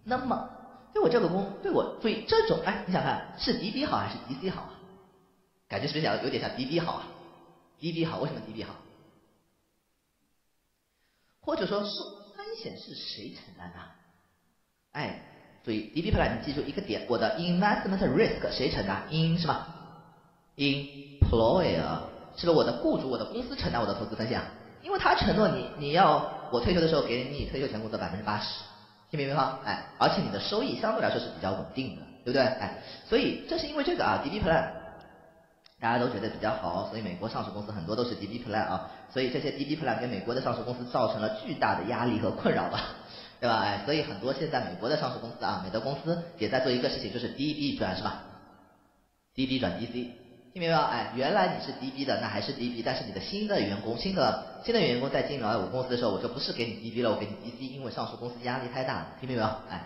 那么对我这个工，对我注意这种，哎，你想看是 DB 好还是 DC 好啊？感觉是不是像有点像 DB 好啊？DB 好，为什么 DB 好？或者说是风险是谁承担的？哎，注意 DB plan，你记住一个点，我的 investment risk 谁承担？in 是吧？employer 是不是我的雇主，我的公司承担我的投资风险？因为他承诺你，你要。我退休的时候给你退休前工资百分之八十，听明白吗？哎，而且你的收益相对来说是比较稳定的，对不对？哎，所以正是因为这个啊，DB Plan 大家都觉得比较好，所以美国上市公司很多都是 DB Plan 啊，所以这些 DB Plan 给美国的上市公司造成了巨大的压力和困扰吧，(laughs) 对吧？哎，所以很多现在美国的上市公司啊，美的公司也在做一个事情，就是 DB 转是吧？DB 转 DC。听明白吗？哎，原来你是 DB 的，那还是 DB，但是你的新的员工，新的新的员工在进来我公司的时候，我就不是给你 DB 了，我给你 DC，因为上市公司压力太大了。听明白没有？哎，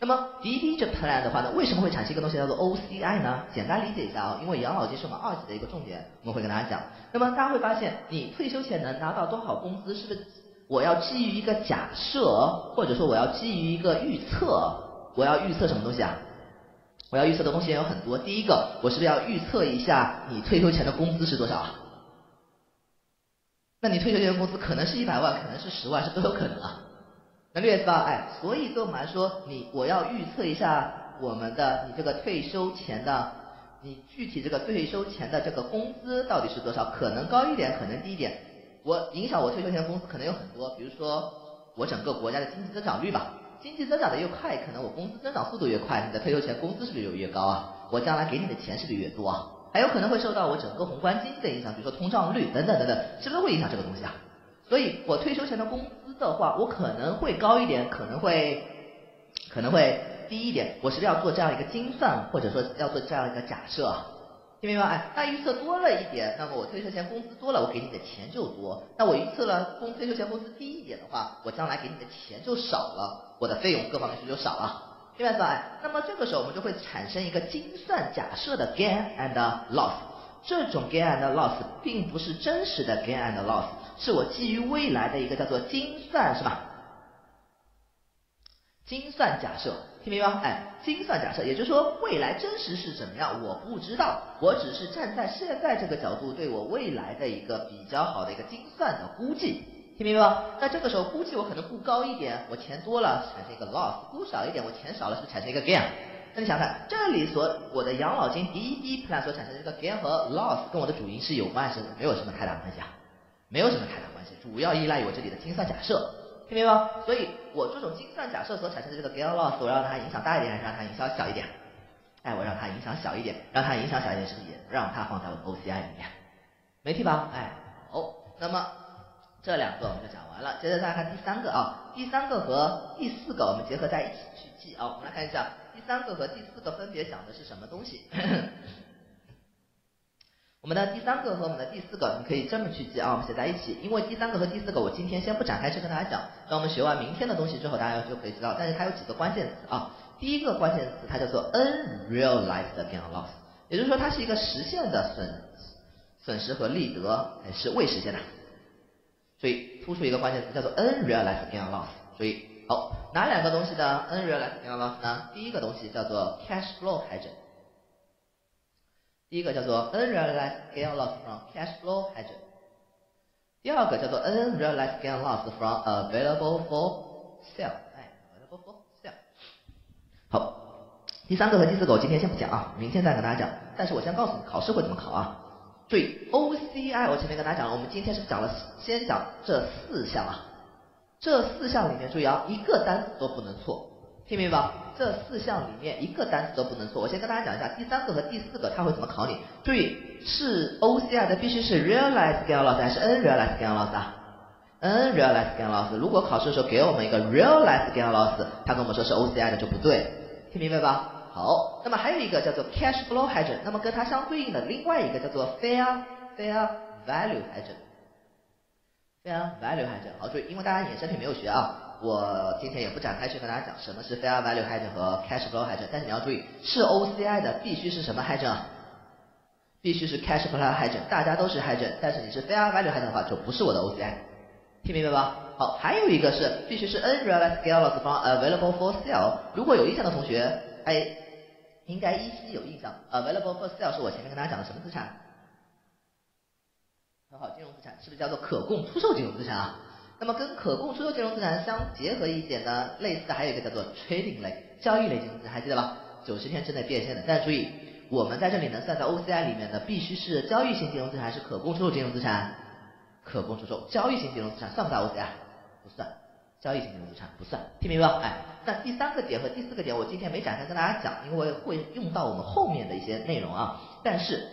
那么滴滴这 plan 的话呢，为什么会产生一个东西叫做 OCI 呢？简单理解一下啊，因为养老金是我们二级的一个重点，我们会跟大家讲。那么大家会发现，你退休前能拿到多少工资，是不是我要基于一个假设，或者说我要基于一个预测？我要预测什么东西啊？我要预测的东西有很多。第一个，我是不是要预测一下你退休前的工资是多少？那你退休前的工资可能是一百万，可能是十万，是都有可能啊。能理解吧？哎，所以对我们来说，你我要预测一下我们的你这个退休前的，你具体这个退休前的这个工资到底是多少？可能高一点，可能低一点。我影响我退休前的工资可能有很多，比如说我整个国家的经济增长率吧，经济增长的越快，可能我工资增长速度越快，你的退休前工资是不是就越高啊？我将来给你的钱是不是越多啊？还有可能会受到我整个宏观经济的影响，比如说通胀率等等等等，是不是会影响这个东西啊？所以我退休前的工资的话，我可能会高一点，可能会可能会低一点。我是不是要做这样一个精算，或者说要做这样一个假设？听明白？哎，那预测多了一点，那么我退休前工资多了，我给你的钱就多。那我预测了工退休前工资低一点的话，我将来给你的钱就少了，我的费用各方面是不是就少了？明白吧？那么这个时候我们就会产生一个精算假设的 gain and loss。这种 gain and loss 并不是真实的 gain and loss。是我基于未来的一个叫做精算是吧？精算假设，听明白吗？哎，精算假设，也就是说未来真实是怎么样，我不知道，我只是站在现在这个角度对我未来的一个比较好的一个精算的估计，听明白吗？那这个时候估计我可能估高一点，我钱多了产生一个 loss；估少一点，我钱少了是不是产生一个 gain？那你想看这里所我的养老金第一第一 plan 所产生的这个 gain 和 loss 跟我的主营是有关系的，没有什么太大关系啊？没有什么太大关系，主要依赖于我这里的精算假设，听明白吗？所以我这种精算假设所产生的这个 gain loss，我让它影响大一点，还是让它影响小一点？哎，我让它影响小一点，让它影响小一点，是不是也让它放在我的 OCI 里面？没听吧？哎，好，那么这两个我们就讲完了，接着再看第三个啊，第三个和第四个我们结合在一起去记啊，我们来看一下第三个和第四个分别讲的是什么东西。(laughs) 我们的第三个和我们的第四个，你可以这么去记啊，我们写在一起。因为第三个和第四个，我今天先不展开去跟大家讲。等我们学完明天的东西之后，大家就可以知道。但是它有几个关键词啊。第一个关键词它叫做 unrealized gain or loss，也就是说它是一个实现的损损失和利得，还是未实现的。所以突出一个关键词叫做 unrealized gain or loss。所以好，哪两个东西的 unrealized gain loss 呢？第一个东西叫做 cash flow hedge。第一个叫做 unrealized gain loss from cash flow hedge，第二个叫做 unrealized gain loss from available for sale，哎，available for sale。好，第三个和第四个我今天先不讲啊，明天再跟大家讲。但是我先告诉你考试会怎么考啊。注意 OCI，我前面跟大家讲了，我们今天是讲了先讲这四项啊，这四项里面注意啊，一个单词都不能错。听明白吧？这四项里面一个单词都不能错。我先跟大家讲一下第三个和第四个它会怎么考你。注意，是 OCI 的必须是 realized gain loss 还是 unrealized gain loss 啊？unrealized gain loss。如果考试的时候给我们一个 realized gain loss，他跟我们说是 OCI 的就不对。听明白吧？好，那么还有一个叫做 cash flow hedge，那么跟它相对应的另外一个叫做 fair fair value hedge。fair value hedge。好，注意，因为大家衍生品没有学啊。我今天也不展开去跟大家讲什么是 fair value hedge 和 cash flow hedge，但是你要注意，是 OCI 的必须是什么 hedge 啊？必须是 cash flow hedge，大家都是 hedge，但是你是 fair value hedge 的话，就不是我的 OCI，听明白吧？好，还有一个是必须是 unrealized gain loss from available for sale。如果有印象的同学，哎，应该依稀有印象，available for sale 是我前面跟大家讲的什么资产？很好，金融资产是不是叫做可供出售金融资产啊？那么跟可供出售金融资产相结合一点呢，类似的还有一个叫做 trading 类交易类金融资产，还记得吧？九十天之内变现的。但注意，我们在这里能算在 OCI 里面的，必须是交易型金融资产还是可供出售金融资产？可供出售，交易型金融资产算不算 OCI？不算，交易型金融资产不算，听明白吧？哎，那第三个点和第四个点我今天没展开跟大家讲，因为会用到我们后面的一些内容啊。但是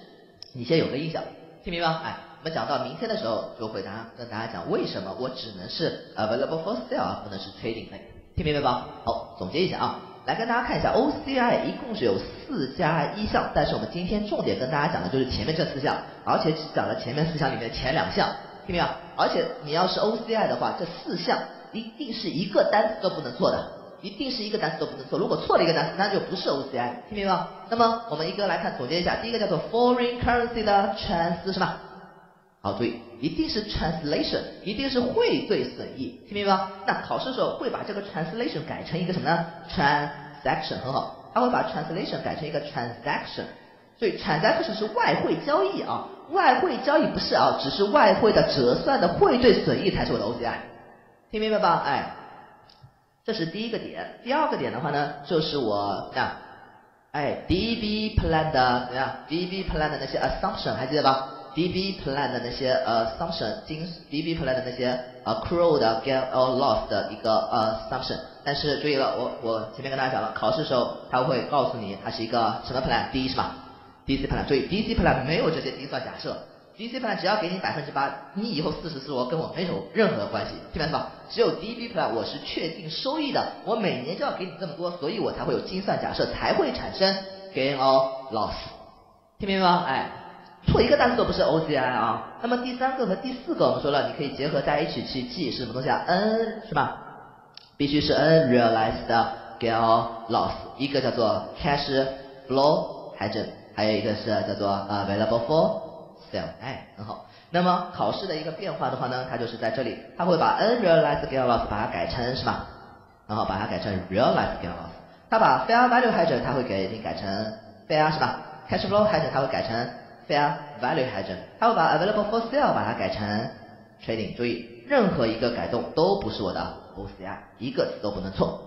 你先有个印象，听明白吗？哎。我们讲到明天的时候，就回答跟大家讲为什么我只能是 available for sale 而不能是 trading 类，听明白吧？好，总结一下啊，来跟大家看一下 OCI 一共是有四加一项，但是我们今天重点跟大家讲的就是前面这四项，而且只讲了前面四项里面的前两项，听明白？而且你要是 OCI 的话，这四项一定是一个单词都不能错的，一定是一个单词都不能错。如果错了一个单词，那就不是 OCI，听明白吗？那么我们一个来看总结一下，第一个叫做 foreign currency 的 trans 是吧？好，注意，一定是 translation，一定是汇兑损益，听明白吗？那考试的时候会把这个 translation 改成一个什么呢？transaction 很好，他会把 translation 改成一个 transaction，所以 transaction 是外汇交易啊，外汇交易不是啊，只是外汇的折算的汇兑损益才是我的 OCI，听明白吧？哎，这是第一个点，第二个点的话呢，就是我啊，哎，DB plan 的怎么样？DB plan 的那些 assumption 还记得吧？DB plan 的那些 assumption，经 DB plan 的那些 accrued gain or loss 的一个 assumption，但是注意了，我我前面跟大家讲了，考试的时候他会告诉你它是一个什么 plan，D 是吧？DC plan，所以 DC plan 没有这些精算假设，DC plan 只要给你百分之八，你以后四十四我跟我没有任何关系，听明白吧？只有 DB plan 我是确定收益的，我每年就要给你这么多，所以我才会有精算假设，才会产生 gain or loss，听明白吗？哎。错一个单词都不是 OCI 啊。那么第三个和第四个我们说了，你可以结合在一起去记是什么东西啊？N 是吧？必须是 N realized gain or loss，一个叫做 cash flow 调整还有一个是叫做 available for sell，。哎，很好。那么考试的一个变化的话呢，它就是在这里，它会把 unrealized gain or loss 把它改成什么？然后把它改成 realized gain or loss。它把 fair value 账证它会给你改成 fair 是吧？cash flow hedge 它会改成 fair value 账证它会把 available for sale 把它改成 trading。注意，任何一个改动都不是我的 OCI，一个词都不能错，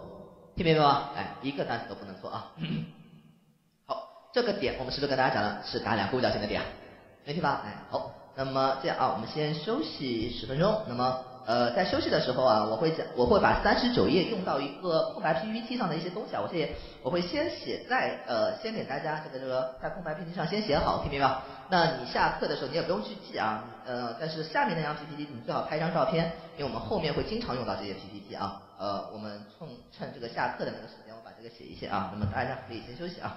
听明白吗？哎，一个单词都不能错啊。(coughs) 好，这个点我们是不是跟大家讲了，是打两个五角星的点？没听吧？哎，好，那么这样啊，我们先休息十分钟。那么。呃，在休息的时候啊，我会讲，我会把三十九页用到一个空白 PPT 上的一些东西啊，我这我会先写在呃，先给大家这个这个在空白 PPT 上先写好，听明白？那你下课的时候你也不用去记啊，呃，但是下面那张 PPT 你最好拍一张照片，因为我们后面会经常用到这些 PPT 啊，呃，我们趁趁这个下课的那个时间，我把这个写一写啊，那么大家可以先休息啊。